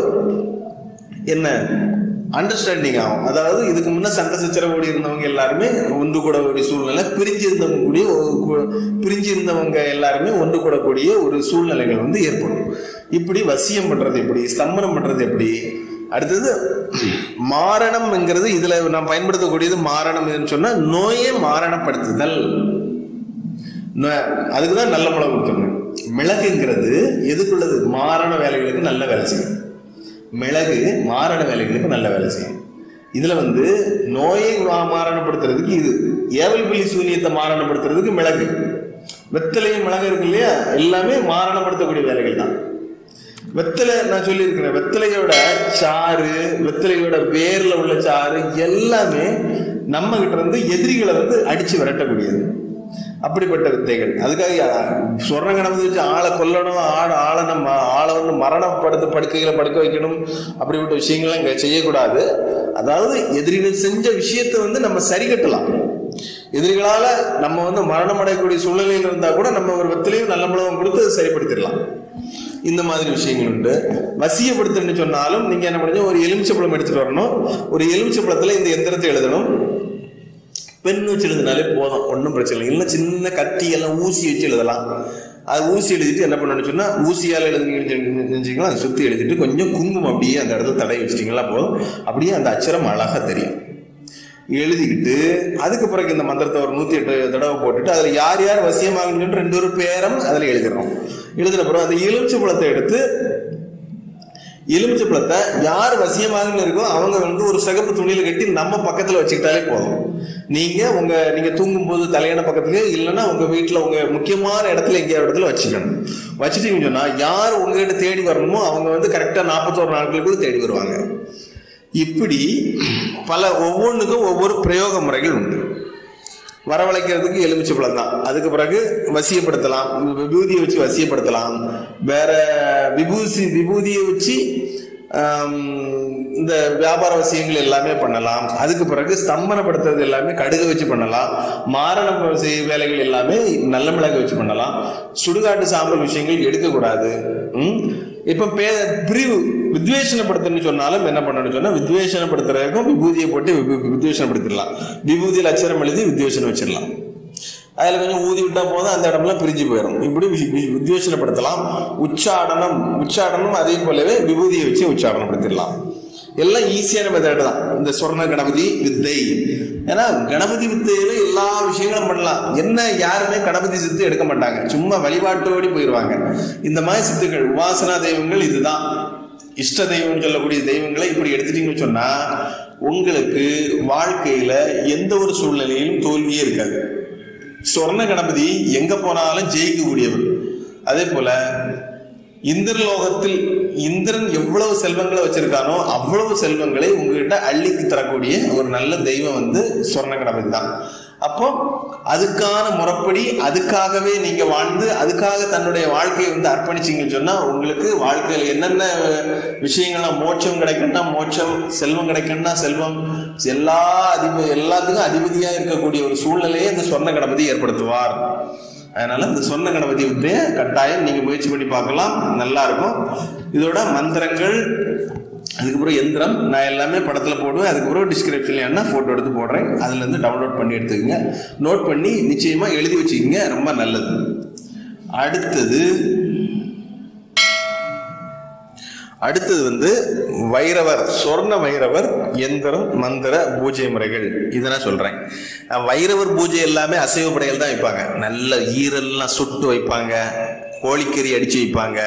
என்ன அண்டர்ஸ்டாண்டிங் ஆகும். அதாவது இதுக்கு முன்ன சண்டை சச்சரவோடி இருந்தவங்க எல்லாருமே ஒன்று கூடக்கூடிய சூழ்நிலை பிரிஞ்சு இருந்தவங்க கூடிய பிரிஞ்சு இருந்தவங்க எல்லாருமே ஒன்று கூடக்கூடிய ஒரு சூழ்நிலைகள் வந்து ஏற்படும். இப்படி வசியம் பண்ணுறது எப்படி? ஸ்தம்பனம் பண்ணுறது எப்படி? அடுத்தது மாரணம்ங்கிறது இதில் நாம் பயன்படுத்தக்கூடியது மாரணம் எதுன்னு சொன்னா நோயை மாரணப்படுத்துதல். அதுக்கு தான் நல்ல மிளகு கொடுத்துருங்க மிளகுங்கிறது எதுக்குள்ளது? மாறான வேலைகளுக்கு நல்ல வேலை செய்யும். மிளகு மாறான வேலைகளுக்கு நல்ல வேலை செய்யும். இதில் வந்து நோயை மாறணப்படுத்துறதுக்கு மாரணப்படுத்துறதுக்கு இது. ஏவல் பில்லி சூனியத்தை மாரணப்படுத்துறதுக்கு மிளகு. வெத்தலையும் மிளகு இருக்கு இல்லையா? எல்லாமே மாரணப்படுத்தக்கூடிய வேலைகள் தான். வெத்தலை நான் சொல்லியிருக்கிறேன். வெத்தலையோட சாறு வெத்தலையோட வேரில் உள்ள சாறு எல்லாமே நம்ம கிட்ட இருந்து எதிரிகளை வந்து அடித்து விரட்டக்கூடியது. அப்படிப்பட்ட வித்தைகள். அதுக்காக சொர்ண கணபதி வச்சு ஆளை கொல்லணும் ஆளை ஆளை நம்ம ஆளை வந்து மரணப்படுத்த படுக்கைகளை படுக்க வைக்கணும் அப்படிப்பட்ட விஷயங்கள்லாம் இங்க செய்யக்கூடாது. அதாவது எதிரிகள் செஞ்ச விஷயத்தை வந்து நம்ம சரி கட்டலாம். எதிரிகளால நம்ம வந்து மரணம் அடையக்கூடிய சூழ்நிலையில் இருந்தா கூட நம்ம ஒரு வெத்திலையும் நல்ல முழுவதும் கொடுத்து அதை சரிப்படுத்திடலாம். இந்த மாதிரி விஷயங்கள் உண்டு. வசியப்படுத்துன்னு சொன்னாலும் நீங்க என்ன பண்ணுங்க ஒரு எலுமிச்சப்பழம் எடுத்துட்டு வரணும். ஒரு எலுமிச்சப்பழத்துல இந்த எந்திரத்தை எழுதணும். பெண் வச்சு எழுதுனாலே போதும். ஒன்றும் பிரச்சனை இல்லை. இல்லை சின்ன கத்தி எல்லாம் ஊசி வச்சு எழுதலாம். அது ஊசி எழுதிட்டு என்ன பண்ணணும்னு சொன்னால் ஊசியால் எழுதுனீங்கன்னா அதை சுற்றி எழுதிட்டு கொஞ்சம் குங்குமம் அப்படியே அந்த இடத்துல தடை வச்சிட்டிங்களா போதும். அப்படியே அந்த அச்சரம் அழகாக தெரியும். எழுதிக்கிட்டு அதுக்கு பிறகு இந்த மந்திரத்தை ஒரு நூற்றி எட்டு தடவை போட்டுட்டு அதில் யார் யார் வசியமாகணும்னு ரெண்டு ஒரு பேரம் அதில் எழுதிடுறோம் எழுதின பிறகு அந்த எலுமிச்சை பழத்தை எடுத்து எலுமிச்சை பழத்தை யார் வசியமாகன்னு இருக்கோ அவங்க வந்து ஒரு சிகப்பு துணியில கட்டி நம்ம பக்கத்துல வச்சுக்கிட்டாலே போதும். நீங்க உங்க நீங்க தூங்கும் போது தலையணை இல்லைன்னா உங்க வீட்டுல உங்க முக்கியமான இடத்துல எங்கேயாவது இடத்துல வச்சுக்கணும். வச்சுட்டீங்கன்னு சொன்னா யார் உங்ககிட்ட தேடி வரணுமோ அவங்க வந்து கரெக்டா நாற்பத்தோரு நாட்களுக்குள்ள தேடி வருவாங்க. இப்படி பல ஒவ்வொன்றுக்கும் ஒவ்வொரு பிரயோக முறைகள் உண்டு. வரவழைக்கிறதுக்கு எலுமிச்சை பழம் தான். அதுக்கு பிறகு வசியப்படுத்தலாம். விபூதியை வச்சு வசியப்படுத்தலாம். வேற விபூசி விபூதியை வச்சு இந்த வியாபார விஷயங்கள் எல்லாமே பண்ணலாம். அதுக்கு பிறகு ஸ்தம்பனப்படுத்துறது எல்லாமே கடுகு வச்சு பண்ணலாம். மாரணம் செய்ய வேலைகள் எல்லாமே நல்ல மிளகு வச்சு பண்ணலாம். சுடுகாட்டு சாம்பல் விஷயங்கள் எடுக்கக்கூடாது. ம்? பே பிரிவு. வித்வேஷனப்படுத்தணும்னு சொன்னாலும் என்ன பண்ணணும்னு சொன்னா வித்வேஷனப்படுத்துறதுக்கும் விபூதியை போட்டு வித்வேஷனப்படுத்திடலாம் விபூதியில் அச்சரம் எழுதி வித்வேஷனம் வச்சிடலாம். அதில் கொஞ்சம் ஊதி விட்டா போதும் அந்த இடம்லாம் பிரிஞ்சு போயிடும் இப்படி வி- வித்வேஷனப்படுத்தலாம். உச்சாடனம் உச்சாடனம் அதே போலவே விபூதியை வச்சு உச்சாடனப்படுத்திடலாம் எல்லாம் ஈஸியான மெத்தட் தான். இந்த சொர்ண கணபதி வித்தை. ஏன்னா கணபதி வித்தையில எல்லா விஷயங்களும் பண்ணலாம். என்ன யாருமே கணபதி சித்து எடுக்க மாட்டாங்க. சும்மா வழிபாட்டோடி போயிடுவாங்க இந்த மாதிரி சித்துக்கள் உபாசனா தெய்வங்கள் இதுதான். இஷ்ட தெய்வம் சொல்லக்கூடிய தெய்வங்களை இப்படி எடுத்துட்டீங்கன்னு சொன்னா உங்களுக்கு வாழ்க்கையில எந்த ஒரு சூழ்நிலையிலும் தோல்வியே இருக்காது. சொர்ண கணபதி எங்க போனாலும் ஜெயிக்கக்கூடியவர். அதே போல இந்திரலோகத்தில் இந்திரன் எவ்வளவு செல்வங்களை வச்சிருக்கானோ அவ்வளவு செல்வங்களை உங்ககிட்ட அள்ளிக்கு தரக்கூடிய ஒரு நல்ல தெய்வம் வந்து சொர்ண கணபதி தான். அப்போ அதுக்கான முறைப்படி அதுக்காகவே நீங்க வாழ்ந்து அதுக்காக தன்னுடைய வாழ்க்கையை வந்து அர்ப்பணிச்சீங்கன்னு சொன்னா உங்களுக்கு வாழ்க்கையில் என்னென்ன விஷயங்கள்லாம் மோட்சம் கிடைக்கும்னா மோட்சம் செல்வம் கிடைக்குன்னா செல்வம் எல்லா அதிப எல்லாத்துக்கும் அதிபதியா இருக்கக்கூடிய ஒரு சூழ்நிலையை இந்த சொர்ண கணபதி ஏற்படுத்துவார். அதனால இந்த சொன்ன கணபதி வந்து கட்டாயம் நீங்க முயற்சி பண்ணி பார்க்கலாம். நல்லா இருக்கும். இதோட மந்திரங்கள் அதுக்கப்புறம் எந்திரம் நான் எல்லாமே படத்தில் போடுவேன். அதுக்கப்புறம் டிஸ்கிரிப்ஷன்ல என்ன ஃபோட்டோ எடுத்து போடுறேன் அதுலேருந்து டவுன்லோட் பண்ணி எடுத்துக்கங்க. நோட் பண்ணி நிச்சயமாக எழுதி வச்சுக்கோங்க. ரொம்ப நல்லது. அடுத்தது அடுத்தது வந்து வைரவர் சொர்ண வைரவர் எந்திரம் மந்திர பூஜை முறைகள். இதை நான் சொல்றேன் வைரவர் பூஜை எல்லாமே அசைவ படைகள் தான் வைப்பாங்க. நல்ல ஈரல்லாம் சுட்டு வைப்பாங்க கோழிக்கறி அடிச்சு வைப்பாங்க.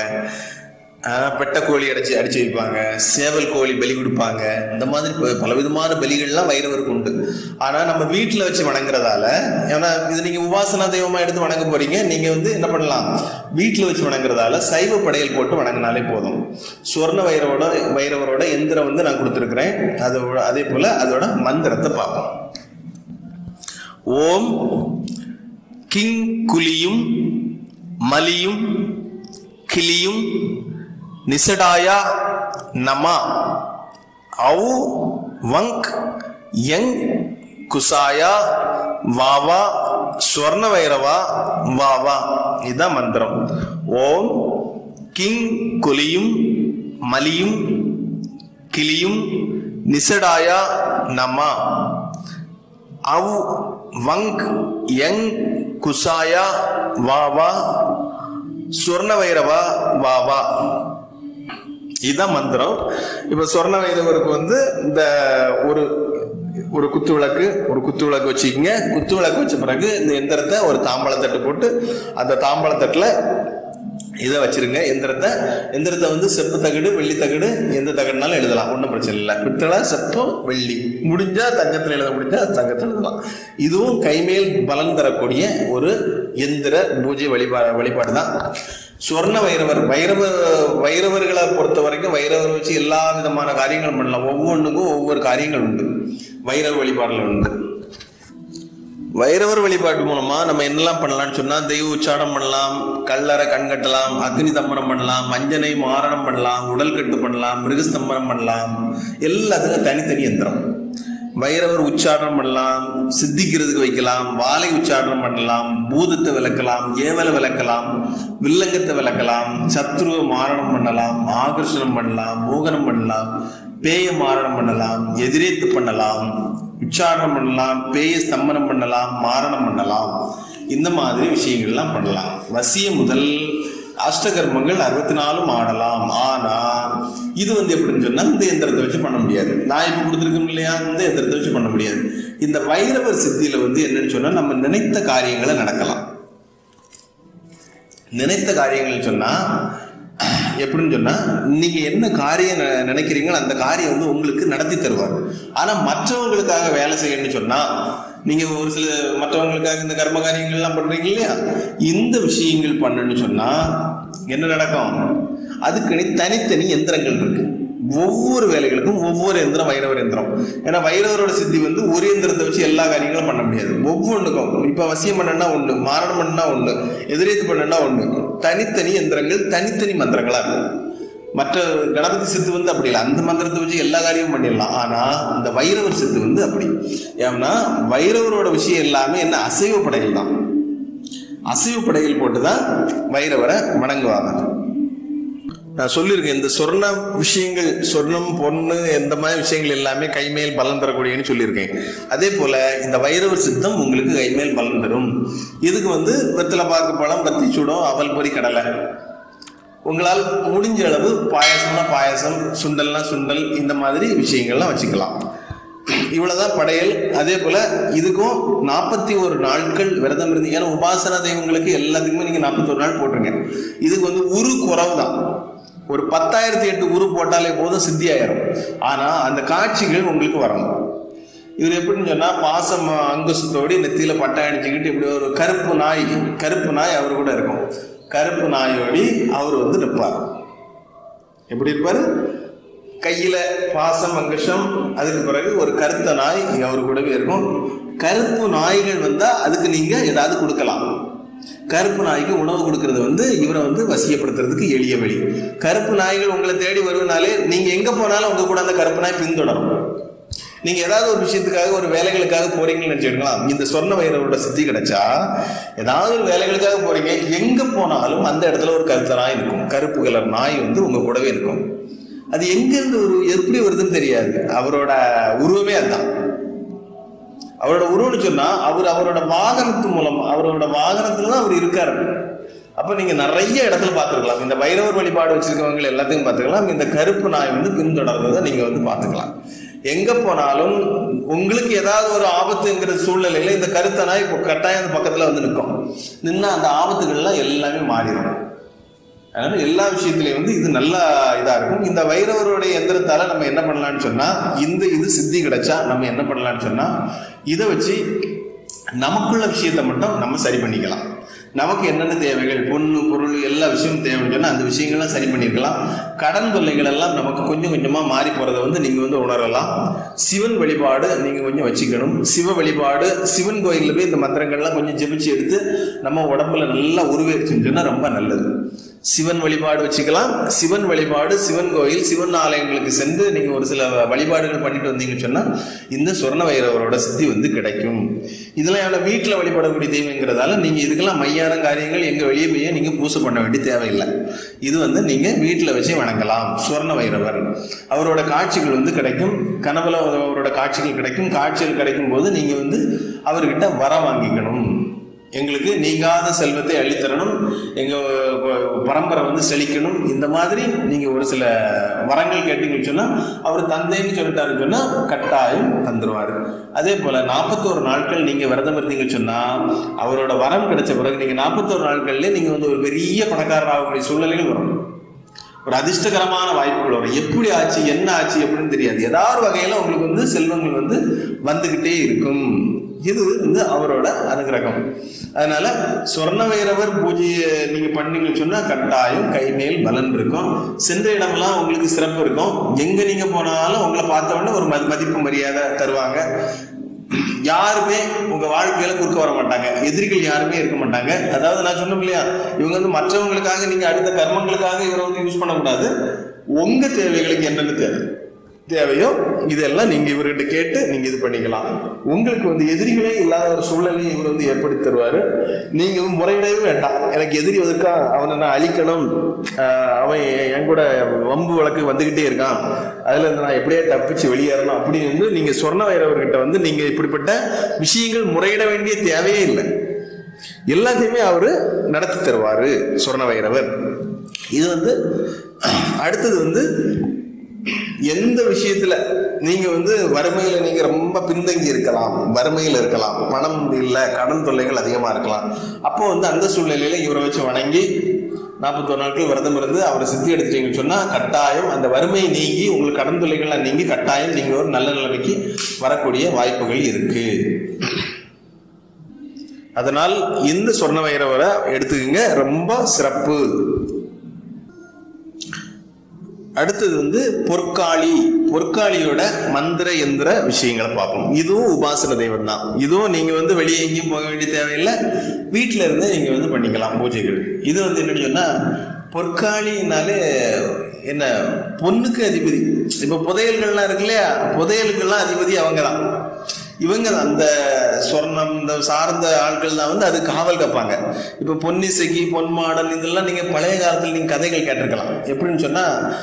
பெட்ட கோழி அடிச்சு அடிச்சு வைப்பாங்க. சேவல் கோழி பலி கொடுப்பாங்க. இந்த மாதிரி பலவிதமான பலிகள்லாம் வைரவருக்கு உண்டு. ஆனா நம்ம வீட்டுல வச்சு வணங்குறதால ஏன்னா இது நீங்க உபாசனா தெய்வமா எடுத்து வணங்க போறீங்க. நீங்க வந்து என்ன பண்ணலாம்? வீட்டுல வச்சு வணங்குறதால சைவ படையல் போட்டு வணங்கினாலே போதும். சொர்ண வைரவோட வைரவரோட எந்திரம் வந்து நான் கொடுத்துருக்குறேன். அதோட அதே போல அதோட மந்திரத்தை பார்ப்போம். ஓம் கிங் குலியும் மலியும் கிளியும் நிசடாயா நமா. அவு வங்க் யங் குசாயா வாவா ஸ்வர்ண வைரவா வாவா. இதுதான் மந்திரம். ஓம் கிங் குலியும் மலியும் கிளியும் நிசடாயா நமா. அவ் வங்க் யங் குசாயா வாவா சுவர்ண வைரவா வாவா. இதுதான் மந்திரம். இப்ப சொர்ண வைதவருக்கு வந்து இந்த ஒரு ஒரு குத்து விளக்கு ஒரு குத்து விளக்கு வச்சுக்கிங்க. குத்து விளக்கு வச்ச பிறகு இந்த எந்திரத்தை ஒரு தாம்பாளத்தட்டு போட்டு அந்த தாம்பாளத்தட்டுல இதை வச்சிருங்க. எந்திரத்தை எந்திரத்தை வந்து செப்பு தகடு வெள்ளி தகடு எந்த தகடுனாலும் எழுதலாம். ஒன்றும் பிரச்சனை இல்லை. பித்தளை செப்பம் வெள்ளி. முடிஞ்சா தங்கத்தில் எழுத முடிஞ்சா தங்கத்தில் எழுதலாம். இதுவும் கைமேல் பலன் தரக்கூடிய ஒரு எந்திர பூஜை வழிபாடு வழிபாடு தான் சொர்ண வைரவர் வைரவ வைரவர்களை பொறுத்த வரைக்கும் வைரவர் வச்சு எல்லா விதமான காரியங்களும் பண்ணலாம். ஒவ்வொன்றுக்கும் ஒவ்வொரு காரியங்கள் உண்டு. வைரவ வழிபாடுல உண்டு. வைரவர் வழிபாட்டு மூலமா நம்ம என்னெல்லாம் பண்ணலாம்னு சொன்னா தெய்வ உச்சாரம் பண்ணலாம் கல்லறை கண் கட்டலாம் அக்னி தம்பரம் பண்ணலாம் மஞ்சனை மாரணம் பண்ணலாம் உடல் கட்டு பண்ணலாம் மிருகஸ்தம்பரம் பண்ணலாம். எல்லாத்துக்கும் தனித்தனி எந்திரம். வைரவர் உச்சாரணம் பண்ணலாம் சித்திக்கிறதுக்கு வைக்கலாம் வாழை உச்சாரணம் பண்ணலாம் பூதத்தை விளக்கலாம் ஏவலை விளக்கலாம் வில்லங்கத்தை விளக்கலாம் சத்ருவை மாரணம் பண்ணலாம் ஆகர்ஷணம் பண்ணலாம் மோகனம் பண்ணலாம் பேய மாரணம் பண்ணலாம் எதிரேத்து பண்ணலாம் உச்சாரணம் பண்ணலாம் பேய ஸ்தம்பனம் பண்ணலாம் மாரணம் பண்ணலாம். இந்த மாதிரி விஷயங்கள்லாம் பண்ணலாம். வசிய முதல் அஷ்டகர்மங்கள் அறுபத்தி நாலும் ஆடலாம் ஆனா இது வந்து எப்படின்னு சொன்னா இந்த எந்திரத்தை வச்சு பண்ண முடியாது. நான் இப்ப கொடுத்துருக்கோம் இல்லையா? இந்த எந்திரத்தை வச்சு பண்ண முடியாது. இந்த வைரவர் சித்தியில வந்து என்னன்னு சொன்னா நம்ம நினைத்த காரியங்களை நடக்கலாம். நினைத்த காரியங்கள் சொன்னா எப்படின்னு சொன்னா நீங்க என்ன காரியம் நினைக்கிறீங்களோ அந்த காரியம் வந்து உங்களுக்கு நடத்தி தருவார். ஆனா மற்றவங்களுக்காக வேலை செய்யணும்னு சொன்னா நீங்க ஒரு சில மற்றவங்களுக்காக இந்த கர்ம காரியங்கள் எல்லாம் பண்றீங்க இல்லையா? இந்த விஷயங்கள் பண்ணணும்னு சொன்னா என்ன நடக்கும்? அதுக்குன்னு தனித்தனி எந்திரங்கள் இருக்கு. ஒவ்வொரு வேலைகளுக்கும் ஒவ்வொரு எந்திரம் வைரவர் எந்திரம். ஏன்னா வைரவரோட சித்தி வந்து ஒரு எந்திரத்தை வச்சு எல்லா காரியங்களும் பண்ண முடியாது. ஒவ்வொன்றுக்கும் இப்ப வசியம் பண்ணனா ஒண்ணு மாரணம் பண்ணா ஒண்ணு எதிரேத்து பண்ணனா ஒண்ணு. தனித்தனி எந்திரங்கள் தனித்தனி மந்திரங்களா இருக்கும். மற்ற கணபதி சித்து வந்து அப்படி இல்லை. அந்த மந்திரத்தை வச்சு எல்லா காரியமும் பண்ணிடலாம். ஆனா இந்த வைரவர் சித்து வந்து அப்படி. ஏன்னா வைரவரோட விஷயம் எல்லாமே என்ன? அசைவ படைகள் தான். அசைவ படைகள் போட்டுதான் வைரவரை வணங்குவாங்க. நான் சொல்லியிருக்கேன் இந்த சொர்ண விஷயங்கள் சொர்ணம் பொண்ணு எந்த மாதிரி விஷயங்கள் எல்லாமே கைமேல் பலன் தரக்கூடியன்னு சொல்லியிருக்கேன். அதே போல இந்த வைரவர் சித்தம் உங்களுக்கு கைமேல் பலன் தரும். இதுக்கு வந்து வெத்தலை பாக்கு பழம் பத்தி சுடம் அவல் பொரி கடலை. உங்களால் முடிஞ்ச அளவு பாயசம்னா பாயசம் சுண்டல்னா சுண்டல் இந்த மாதிரி விஷயங்கள்லாம் வச்சுக்கலாம். இவ்வளவுதான் படையல். அதே போல இதுக்கும் நாற்பத்தி ஒரு நாட்கள் விரதம் இருந்து ஏன்னா உபாசனா தெய்வங்களுக்கு எல்லாத்துக்குமே நீங்க நாற்பத்தி ஒரு நாள் போட்டிருங்க. இதுக்கு வந்து உரு குறவு தான் ஒரு பத்தாயிரத்தி எட்டு உரு போட்டாலே போதும் சித்தி ஆயிரும் ஆனா அந்த காட்சிகள் உங்களுக்கு வரணும். இவர் எப்படின்னு சொன்னா பாசம் அங்குசத்தோடு நெத்தியில பட்டா அடிச்சுக்கிட்டு இப்படி ஒரு கருப்பு நாய் கருப்பு நாய் அவர் கூட இருக்கும். கருப்பு நாயோடி அவர் வந்து நிற்பார். எப்படி இருப்பார்? கையில் பாசம் அங்கஷம் அதுக்கு பிறகு ஒரு கருத்த நாய் அவர் கூடவே இருக்கும். கருப்பு நாய்கள் வந்தால் அதுக்கு நீங்கள் ஏதாவது கொடுக்கலாம். கருப்பு நாய்க்கு உணவு கொடுக்கறது வந்து இவரை வந்து வசியப்படுத்துறதுக்கு எளிய வழி. கருப்பு நாய்கள் உங்களை தேடி வருவனாலே நீங்கள் எங்கே போனாலும் உங்கள் கூட அந்த கருப்பு நாய் பின்தொடரும். நீங்க ஏதாவது ஒரு விஷயத்துக்காக ஒரு வேலைகளுக்காக போறீங்கன்னு நினைச்சுக்கலாம் இந்த சொர்ண வைரவரோட சித்தி கிடைச்சா ஏதாவது ஒரு வேலைகளுக்காக போறீங்க. எங்க போனாலும் அந்த இடத்துல ஒரு கருத்த நாய் இருக்கும். கருப்பு கலர் நாய் வந்து உங்க கூடவே இருக்கும். அது எங்கேருந்து ஒரு எப்படி வருதுன்னு தெரியாது. அவரோட உருவமே அதுதான் அவரோட உருவம்னு சொன்னா அவர் அவரோட வாகனத்து மூலம் அவரோட வாகனத்துல தான் அவர் இருக்காரு. அப்ப நீங்க நிறைய இடத்துல பார்த்துருக்கலாம். இந்த வைரவர் வழிபாடு வச்சிருக்கவங்க எல்லாத்தையும் பார்த்துக்கலாம் இந்த கருப்பு நாய் வந்து பின்தொடர்றதை நீங்க வந்து பார்த்துக்கலாம். எங்க போனாலும் உங்களுக்கு ஏதாவது ஒரு ஆபத்துங்கிற சூழ்நிலையில இந்த கருத்தனா இப்போ கட்டாயம் அந்த பக்கத்துல வந்து நிற்கும். நின்னா அந்த ஆபத்துகள்லாம் எல்லாமே மாறிடும். அதனால எல்லா விஷயத்திலையும் வந்து இது நல்லா இதா இருக்கும். இந்த வைரவருடைய எந்திரத்தால நம்ம என்ன பண்ணலாம்னு சொன்னா இந்த இது சித்தி கிடைச்சா நம்ம என்ன பண்ணலாம்னு சொன்னா இதை வச்சு நமக்குள்ள விஷயத்த மட்டும் நம்ம சரி பண்ணிக்கலாம். நமக்கு என்னென்ன தேவைகள்? பொண்ணு பொருள் எல்லா விஷயமும் தேவைன்னு அந்த விஷயங்கள்லாம் சரி பண்ணியிருக்கலாம். கடன் தொல்லைகள் எல்லாம் நமக்கு கொஞ்சம் கொஞ்சமாக மாறி போகிறத வந்து நீங்கள் வந்து உணரலாம். சிவன் வழிபாடு நீங்கள் கொஞ்சம் வச்சுக்கணும். சிவ வழிபாடு சிவன் கோயிலில் போய் இந்த மந்திரங்கள்லாம் கொஞ்சம் ஜெபிச்சு எடுத்து நம்ம உடம்புல நல்லா உருவேற்றுன்னு சொன்னா ரொம்ப நல்லது. சிவன் வழிபாடு வச்சுக்கலாம். சிவன் வழிபாடு சிவன் கோயில் சிவன் ஆலயங்களுக்கு சென்று நீங்க ஒரு சில வழிபாடுகள் பண்ணிட்டு வந்தீங்கன்னு சொன்னா இந்த சொர்ண வைரவரோட சித்தி வந்து கிடைக்கும். இதெல்லாம் எவ்வளோ வீட்டில் வழிபடக்கூடிய தெய்வங்கிறதால நீங்க இதுக்கெல்லாம் மையான காரியங்கள் எங்க வெளியே போய் நீங்க பூசை பண்ண வேண்டிய தேவையில்லை. இது வந்து நீங்க வீட்டில் வச்சு வணங்கலாம். சுவர்ண வைரவர் அவரோட காட்சிகள் வந்து கிடைக்கும். கனவுல அவரோட காட்சிகள் கிடைக்கும். காட்சிகள் கிடைக்கும் போது நீங்க வந்து அவர்கிட்ட வர வாங்கிக்கணும். எங்களுக்கு நீங்காத செல்வத்தை அள்ளித்தரணும். எங்க பரம்பரை வந்து செழிக்கணும். இந்த மாதிரி நீங்க ஒரு சில வரங்கள் கேட்டீங்கன்னு சொன்னா அவர் தந்தைன்னு சொல்லிட்டாருன்னு சொன்னா கட்டாயம் தந்துருவாரு. அதே போல நாற்பத்தோரு நாட்கள் நீங்க விரதம் இருந்தீங்கன்னு சொன்னா அவரோட வரம் கிடைச்ச பிறகு நீங்க நாற்பத்தோரு நாட்கள்லேயே நீங்க வந்து ஒரு பெரிய பணக்காரராகக்கூடிய சூழ்நிலைகள் வரும். ஒரு அதிர்ஷ்டகரமான வாய்ப்புகள் வரும். எப்படி ஆச்சு என்ன ஆச்சு எப்படின்னு தெரியாது. ஏதாவது வகையில உங்களுக்கு வந்து செல்வங்கள் வந்து வந்துகிட்டே இருக்கும். இது வந்து அவரோட அனுகிரகம். அதனால சொர்ண வைரவர் பூஜையை நீங்க பண்ணீங்கன்னு சொன்னா கட்டாயம் கை மேல் பலன் இருக்கும். சென்ற இடமெல்லாம் உங்களுக்கு சிறப்பு இருக்கும். எங்க நீங்க போனாலும் உங்களை பார்த்த உடனே ஒரு மதி- மதிப்பு மரியாதை தருவாங்க. யாருமே உங்க வாழ்க்கையில குறுக்க வர மாட்டாங்க. எதிரிகள் யாருமே இருக்க மாட்டாங்க. அதாவது நான் சொன்னோம் இல்லையா? இவங்க வந்து மற்றவங்களுக்காக நீங்க அடுத்த கர்மங்களுக்காக இவரை வந்து யூஸ் பண்ணக்கூடாது. உங்க தேவைகளுக்கு என்னென்ன தேவை தேவையோ இதெல்லாம் நீங்க இவர்கிட்ட கேட்டு நீங்க இது பண்ணிக்கலாம். உங்களுக்கு வந்து எதிரிகளே இல்லாத ஒரு சூழ்நிலையை இவர் வந்து ஏற்படுத்தி தருவாரு. நீங்க முறையிடவே வேண்டாம். எனக்கு எதிரி வந்திருக்கா அவனை நான் அழிக்கணும். அவன் என் கூட வம்பு வழக்கு வந்துகிட்டே இருக்கான். அதுல இருந்து நான் எப்படியே தப்பிச்சு வெளியேறணும் அப்படின்னு வந்து நீங்க சொர்ண வைரவர்கிட்ட வந்து நீங்க இப்படிப்பட்ட விஷயங்கள் முறையிட வேண்டிய தேவையே இல்லை. எல்லாத்தையுமே அவரு நடத்தி தருவாரு சொர்ண வைரவர் இது வந்து அடுத்தது வந்து எந்த விஷயத்துல நீங்க வந்து வறுமையில நீங்க ரொம்ப பின்தங்கி இருக்கலாம் வறுமையில இருக்கலாம் பணம் இல்லை கடன் தொல்லைகள் அதிகமா இருக்கலாம். அப்போ வந்து அந்த சூழ்நிலையில இவரை வச்சு வணங்கி நாற்பத்தோரு நாட்கள் விரதம் இருந்து அவரை சித்தி எடுத்துட்டீங்கன்னு சொன்னா கட்டாயம் அந்த வறுமை நீங்கி உங்களுக்கு கடன் தொல்லைகள்லாம் நீங்கி கட்டாயம் நீங்க ஒரு நல்ல நிலைமைக்கு வரக்கூடிய வாய்ப்புகள் இருக்கு. அதனால் இந்த சொர்ண வைரவரை எடுத்துக்கங்க. ரொம்ப சிறப்பு. அடுத்தது வந்து பொற்காளி. பொற்காளியோட மந்திர எந்திர விஷயங்களை பார்ப்போம். இதுவும் உபாசன தெய்வம் தான். இதுவும் நீங்க வந்து வெளியே எங்கேயும் போக வேண்டிய தேவையில்லை. வீட்டில இருந்தே நீங்க வந்து பண்ணிக்கலாம் பூஜைகள். இது வந்து என்னன்னு சொன்னா பொற்காளினாலே என்ன பொண்ணுக்கு அதிபதி. இப்ப புதையல்கள்லாம் இருக்கு இல்லையா? புதையல்கள்லாம் அதிபதி அவங்க தான். இவங்க அந்த சொர்ணம் இந்த சார்ந்த ஆட்கள் தான் வந்து அது காவல் கப்பாங்க இப்போ பொன்னிசைக்கு பொன்மாடல் இதெல்லாம் நீங்கள் பழைய காலத்தில் நீங்கள் கதைகள் கேட்டிருக்கலாம். எப்படின்னு சொன்னால்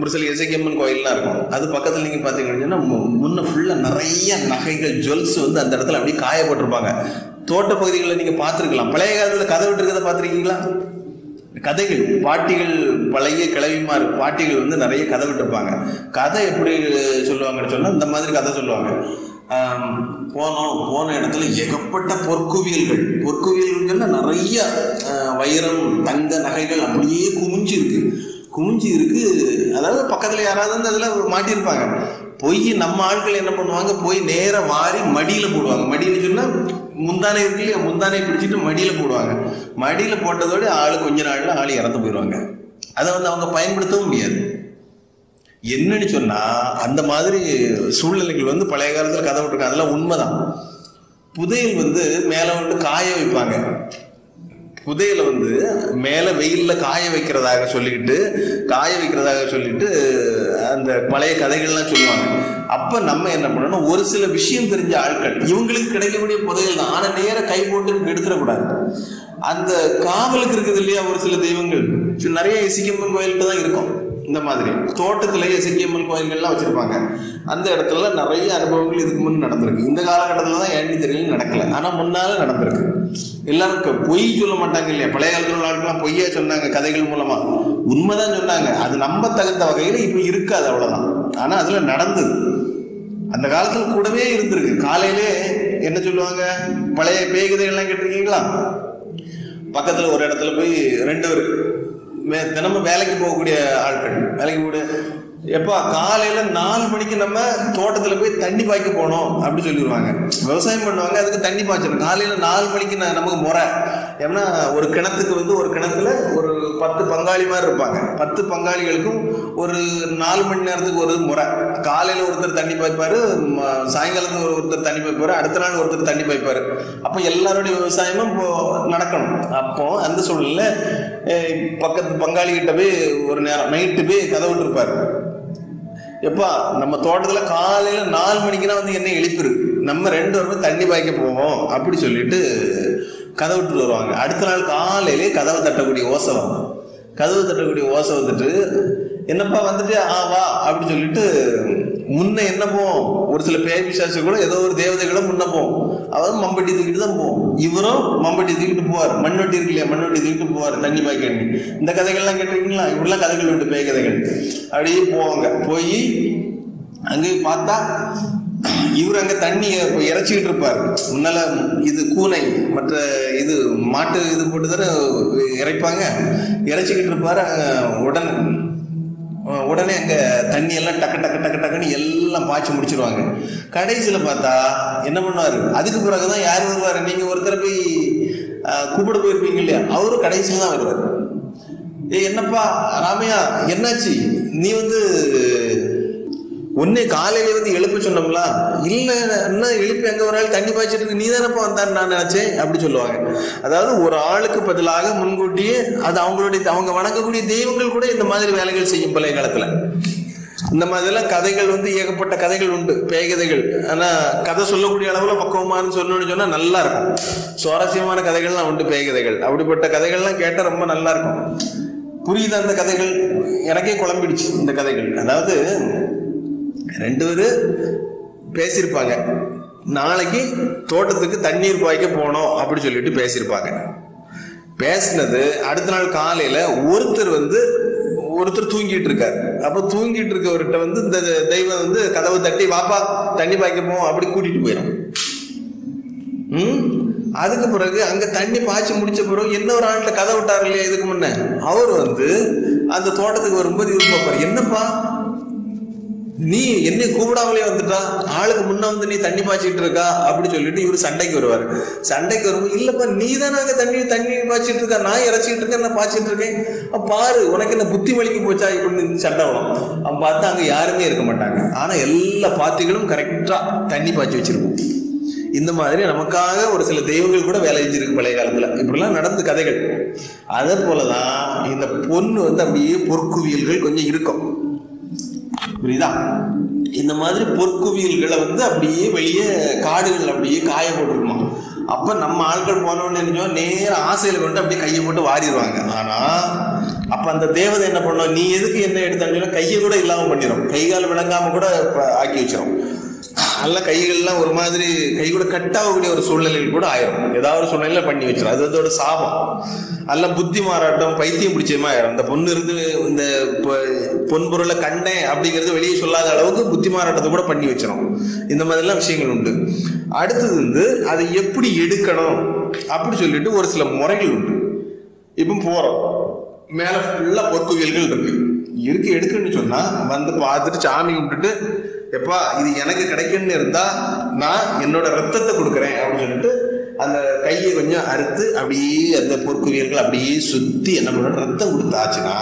ஒரு சில இசைக்கம்மன் கோயில்லாம் இருக்கும். அது பக்கத்தில் நீங்கள் பார்த்தீங்கன்னு சொன்னால் மு- முன்ன ஃபுல்லாக நிறைய நகைகள் ஜுவல்ஸ் வந்து அந்த இடத்துல அப்படியே காயப்பட்டிருப்பாங்க. தோட்ட பகுதிகளில் நீங்கள் பார்த்துருக்கலாம். பழைய காலத்தில் கதை விட்டுருக்கதை பார்த்துருக்கீங்களா? கதைகள் பாட்டிகள் பழைய கிளவிமார் பாட்டிகள் வந்து நிறைய கதை விட்டுருப்பாங்க. கதை எப்படி சொல்லுவாங்கன்னு சொன்னால் இந்த மாதிரி கதை சொல்லுவாங்க. போனோம் போன இடத்துல ஏகப்பட்ட பொற்குவியல்கள். பொற்குவியல்கள் நிறைய வைரம் தங்க நகைகள் அப்படியே குமிஞ்சு இருக்கு குமிஞ்சு இருக்கு அதாவது பக்கத்தில் யாராவது வந்து அதில் மாட்டியிருப்பாங்க. போய் நம்ம ஆட்கள் என்ன பண்ணுவாங்க? போய் நேராக வாரி மடியில் போடுவாங்க. மடின்னு சொன்னால் முந்தானை இருக்கு இல்லையா? முந்தானை பிடிச்சிட்டு மடியில் போடுவாங்க. மடியில் போட்டதோட ஆள் கொஞ்ச நாளில் ஆள் இறந்து போயிடுவாங்க. அதை வந்து அவங்க பயன்படுத்தவும் முடியாது. என்னன்னு சொன்னா அந்த மாதிரி சூழ்நிலைகள் வந்து பழைய காலத்தில் கதை விட்டுருக்காங்க. அதெல்லாம் உண்மைதான். புதையல் வந்து மேலே வந்து காய வைப்பாங்க. புதையில வந்து மேல வெயில்ல காய வைக்கிறதாக சொல்லிக்கிட்டு காய வைக்கிறதாக சொல்லிட்டு அந்த பழைய கதைகள்லாம் சொல்லுவாங்க. அப்ப நம்ம என்ன பண்ணணும்? ஒரு சில விஷயம் தெரிஞ்ச ஆட்கள் இவங்களுக்கு கிடைக்கக்கூடிய புதையல் தான். ஆனா நேர கை போட்டு எடுத்துடக்கூடாது. அந்த காவலுக்கு இருக்குது இல்லையா ஒரு சில தெய்வங்கள்? சரி, நிறைய இசிக்கம்மன் கோயில்கிட்ட தான் இருக்கும். இந்த மாதிரி. தோட்டத்திலேயே இசக்கியம்மன் கோயில்கள்லாம் வச்சுருப்பாங்க. அந்த இடத்துல நிறைய அனுபவங்கள் இதுக்கு முன் நடந்திருக்கு. இந்த காலகட்டத்தில் தான் ஏண்டி தெரியல நடக்கல. ஆனால் முன்னால் நடந்திருக்கு. எல்லாரும் பொய் சொல்ல மாட்டாங்க இல்லையா? பழைய காலத்தில் உள்ள ஆட்கள்லாம் பொய்யா சொன்னாங்க கதைகள் மூலமா. உண்மைதான் சொன்னாங்க. அது நம்ப தகுந்த வகையில் இப்போ இருக்காது அவ்வளோதான் ஆனால் அதில் நடந்தது. அந்த காலத்தில் கூடவே இருந்திருக்கு. காலையிலே என்ன சொல்லுவாங்க? பழைய பேய் கதைகள்லாம் கேட்டிருக்கீங்களா? பக்கத்தில் ஒரு இடத்துல போய் ரெண்டு பேர் தினமும் வேலைக்கு போகக்கூடிய ஆட்கள். வேலைக்கு கூட எப்போ காலையில் நாலு மணிக்கு நம்ம தோட்டத்தில் போய் தண்ணி பாய்க்க போனோம் அப்படின்னு சொல்லிடுவாங்க. விவசாயம் பண்ணுவாங்க அதுக்கு தண்ணி பாய்ச்சணும். காலையில் நாலு மணிக்கு நமக்கு முறை. ஏன்னா ஒரு கிணத்துக்கு வந்து ஒரு கிணத்துல ஒரு பத்து பங்காளி மாதிரி இருப்பாங்க. பத்து பங்காளிகளுக்கும் ஒரு நாலு மணி நேரத்துக்கு ஒரு முறை. காலையில ஒருத்தர் தண்ணி பாய்ப்பாரு ம- சாயங்காலத்துக்கு ஒரு- ஒருத்தர் தண்ணி பாய்ப்பாரு அடுத்த நாள் ஒருத்தர் தண்ணி பாய்ப்பாரு. அப்போ எல்லாருடைய விவசாயமும் இப்போ நடக்கணும். அப்போ அந்த சூழ்நிலையில பக்கத்து பங்காளி கிட்ட போய் ஒரு நேரம் நைட்டு போய் கதை விட்டுருப்பாரு. எப்பா நம்ம தோட்டத்துல காலையில நாலு மணிக்குன்னா வந்து என்ன எழுப்பிருக்கு நம்ம ரெண்டு பேருமே தண்ணி பாய்க்க போவோம் அப்படி சொல்லிட்டு கதை விட்டு வருவாங்க. அடுத்த நாள் காலையிலே கதவை தட்டக்கூடிய ஓசை வரும். கதவு தட்டக்கூடிய ஓசை வந்துட்டு என்னப்பா வந்துட்டு? ஆ வா. அப்படி சொல்லிட்டு முன்ன என்ன போவோம்? ஒரு சில பேய் விசாசி கூட ஏதோ ஒரு தேவதைகளும் முன்ன போவோம். அவரும் மம்பட்டி தூக்கிட்டு தான் போவோம். இவரும் மம்பட்டி தூக்கிட்டு போவார். மண்வெட்டி இருக்கு இல்லையா? மண்வெட்டி தூக்கிட்டு போவார் தண்ணி பாய்க்க இந்த கதைகள்லாம் கேட்டிருக்கீங்களா? இப்படிலாம் கதைகள் உண்டு பேய் கதைகள். அப்படியே போவாங்க. போய் அங்கேயும் பார்த்தா இவர் அங்க தண்ணி இறைச்சிக்கிட்டு இருப்பார். முன்னால இது கூனை மற்ற இது மாட்டு இது போட்டு தானே இறைப்பாங்க. இறைச்சிக்கிட்டு இருப்பாரு அங்க உடனே உடனே அங்க தண்ணி எல்லாம் டக்கு டக்கு டக்கு டக்குன்னு எல்லாம் பாய்ச்சி முடிச்சிருவாங்க. கடைசியில பார்த்தா என்ன பண்ணுவாரு? அதுக்கு பிறகுதான் யார் வருவாரு? நீங்க ஒருத்தர் போய் கூப்பிட போயிருப்பீங்க இல்லையா? அவரும் கடைசியில தான் வருவார். ஏய் என்னப்பா ராமையா என்னாச்சு? நீ வந்து உன்னை காலையில வந்து எழுப்பு சொன்னோம்ல. இல்ல என்ன எழுப்பி அங்க ஒரு ஆள் தண்ணி பாய்ச்சிட்டு இருக்கு. நீ தானப்பா வந்தான்னு நான் நினைச்சேன் அப்படி சொல்லுவாங்க. அதாவது ஒரு ஆளுக்கு பதிலாக முன்கூட்டியே அது அவங்களுடைய அவங்க வணங்கக்கூடிய தெய்வங்கள் கூட இந்த மாதிரி வேலைகள் செய்யும் பழைய காலத்துல. இந்த மாதிரிலாம் கதைகள் வந்து ஏகப்பட்ட கதைகள் உண்டு. பேய் கதைகள் ஆனா கதை சொல்லக்கூடிய அளவுல பக்குவமானு சொல்லணும்னு சொன்னா நல்லா இருக்கும். சுவாரஸ்யமான கதைகள்லாம் உண்டு பேய் கதைகள் அப்படிப்பட்ட கதைகள்லாம் கேட்டா ரொம்ப நல்லா இருக்கும். புரியுது அந்த கதைகள்? எனக்கே குழம்பிடுச்சு இந்த கதைகள். அதாவது ரெண்டு பேரும் பேசியிருப்பாங்க. நாளைக்கு தோட்டத்துக்கு தண்ணீர் பாய்க்க போனோம் அப்படி சொல்லிட்டு பேசியிருப்பாங்க. பேசினது அடுத்த நாள் காலையில ஒருத்தர் வந்து ஒருத்தர் தூங்கிட்டு இருக்காரு. அப்ப தூங்கிட்டு இருக்கவர்கிட்ட வந்து இந்த தெய்வம் வந்து கதவை தட்டி வாப்பா தண்ணி பாய்க்க போவோம் அப்படி கூட்டிட்டு போயிடும் ம்? அதுக்கு பிறகு அங்க தண்ணி பாய்ச்சி முடிச்ச பிறகு என்ன ஒரு ஆண்டுல கதை விட்டார் இல்லையா இதுக்கு முன்ன? அவர் வந்து அந்த தோட்டத்துக்கு வரும்போது இவர் பார்ப்பாரு. என்னப்பா நீ என்னை கூப்பிடாமலே வந்துட்டா? ஆளுக்கு முன்ன வந்து நீ தண்ணி பாய்ச்சிட்டு இருக்கா? அப்படின்னு சொல்லிட்டு இவரு சண்டைக்கு வருவாரு. சண்டைக்கு வரும்போது இல்லப்பா நீ தான் தண்ணி தண்ணி பாய்ச்சிட்டு இருக்கா? நான் இறச்சிட்டு இருக்கேன் நான் பாய்ச்சிட்டு இருக்கேன். அப்ப பாரு உனக்கு என்ன புத்தி வலிக்கு போச்சா? இப்படின்னு சண்டை வரும். அவன் பார்த்தா அங்க யாருமே இருக்க மாட்டாங்க. ஆனா எல்லா பாத்திகளும் கரெக்டா தண்ணி பாய்ச்சி வச்சிருக்கும். இந்த மாதிரி நமக்காக ஒரு சில தெய்வங்கள் கூட வேலை செஞ்சிருக்கு பழைய காலத்துல. இப்படிலாம் நடந்து கதைகள். அதே போலதான் இந்த பொண்ணு வந்து அப்படியே பொற்குவியல்கள் கொஞ்சம் இருக்கும். புரியுதா? இந்த மாதிரி பொற்குவியல்களை வந்து அப்படியே வெளியே காடுகள் அப்படியே காய போட்டுருமா அப்ப நம்ம ஆட்கள் போனோம்னு நினைச்சோம் நேரம் ஆசையில கொண்டு அப்படியே கையை போட்டு வாரிடுவாங்க. ஆனா அப்ப அந்த தேவதை என்ன பண்ணும்? நீ எதுக்கு என்ன எடுத்தாலும் கையை கூட இல்லாம பண்ணிடும் கை கால் விளங்காம கூட ஆக்கி வச்சிடும் நல்ல கைகள்லாம் ஒரு மாதிரி கை கூட கட்டாகக்கூடிய ஒரு சூழ்நிலைகள் கூட ஆயிரும். ஏதாவது ஒரு சூழ்நிலையில பண்ணி வச்சிடும் அது அதோட சாபம். நல்ல புத்தி மாறாட்டம் பைத்தியம் பிடிச்சமா ஆயிரும். இந்த பொண்ணு இருந்து இந்த பொன்பொருளை பொன் பொருளை கண்டேன் அப்படிங்கிறது வெளியே சொல்லாத அளவுக்கு புத்தி மாறாட்டத்தை கூட பண்ணி வச்சிடும் இந்த மாதிரிலாம் விஷயங்கள் உண்டு. அடுத்தது வந்து அதை எப்படி எடுக்கணும் அப்படி சொல்லிட்டு ஒரு சில முறைகள் உண்டு. இப்போ போறோம். மேல ஃபுல்லா பொற்குவியல்கள் இருக்கு. இருக்கு எடுக்குன்னு சொன்னா வந்து பார்த்துட்டு சாமி கும்பிட்டுட்டு எப்பா இது எனக்கு கிடைக்குன்னு இருந்தா நான் என்னோட ரத்தத்தை கொடுக்குறேன் அப்படின்னு சொல்லிட்டு அந்த கையை கொஞ்சம் அறுத்து அப்படியே அந்த பொற்குவியர்கள் அப்படியே சுத்தி என்ன ரத்தம் கொடுத்தாச்சுன்னா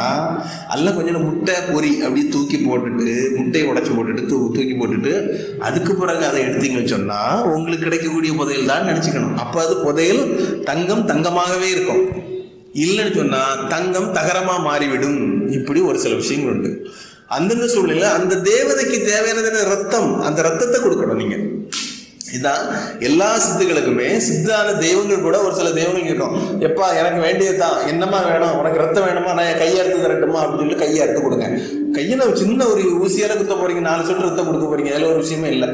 அல்ல கொஞ்சம் முட்டை பொறி அப்படியே தூக்கி போட்டுட்டு முட்டையை உடச்சி போட்டுட்டு தூ தூக்கி போட்டுட்டு அதுக்கு பிறகு அதை எடுத்தீங்கன்னு சொன்னா உங்களுக்கு கிடைக்கக்கூடிய புதையல் தான் நினைச்சுக்கணும். அப்ப அது புதையல் தங்கம் தங்கமாகவே இருக்கும். இல்லைன்னு சொன்னா தங்கம் தகரமா மாறிவிடும். இப்படி ஒரு சில விஷயங்கள் உண்டு. அந்தந்த சூழ்நிலை அந்த தேவதைக்கு தேவையானதான ரத்தம் அந்த ரத்தத்தை கொடுக்கணும் நீங்க. இதான் எல்லா சித்துகளுக்குமே சித்தான தெய்வங்கள் கூட ஒரு சில தெய்வங்கள் கேட்கும் எப்பா எனக்கு வேண்டியதுதான். என்னமா வேணும்? உனக்கு ரத்தம் வேணுமா? நான் என் கையை அறுத்து தரட்டுமா? அப்படின்னு சொல்லி கையை அறுத்து கொடுங்க. கையை சின்ன ஒரு ஊசியால குத்த போறீங்க. நாலு சொட்டு ரத்தம் கொடுக்க போறீங்க. அதில் ஒரு விஷயமே இல்லை.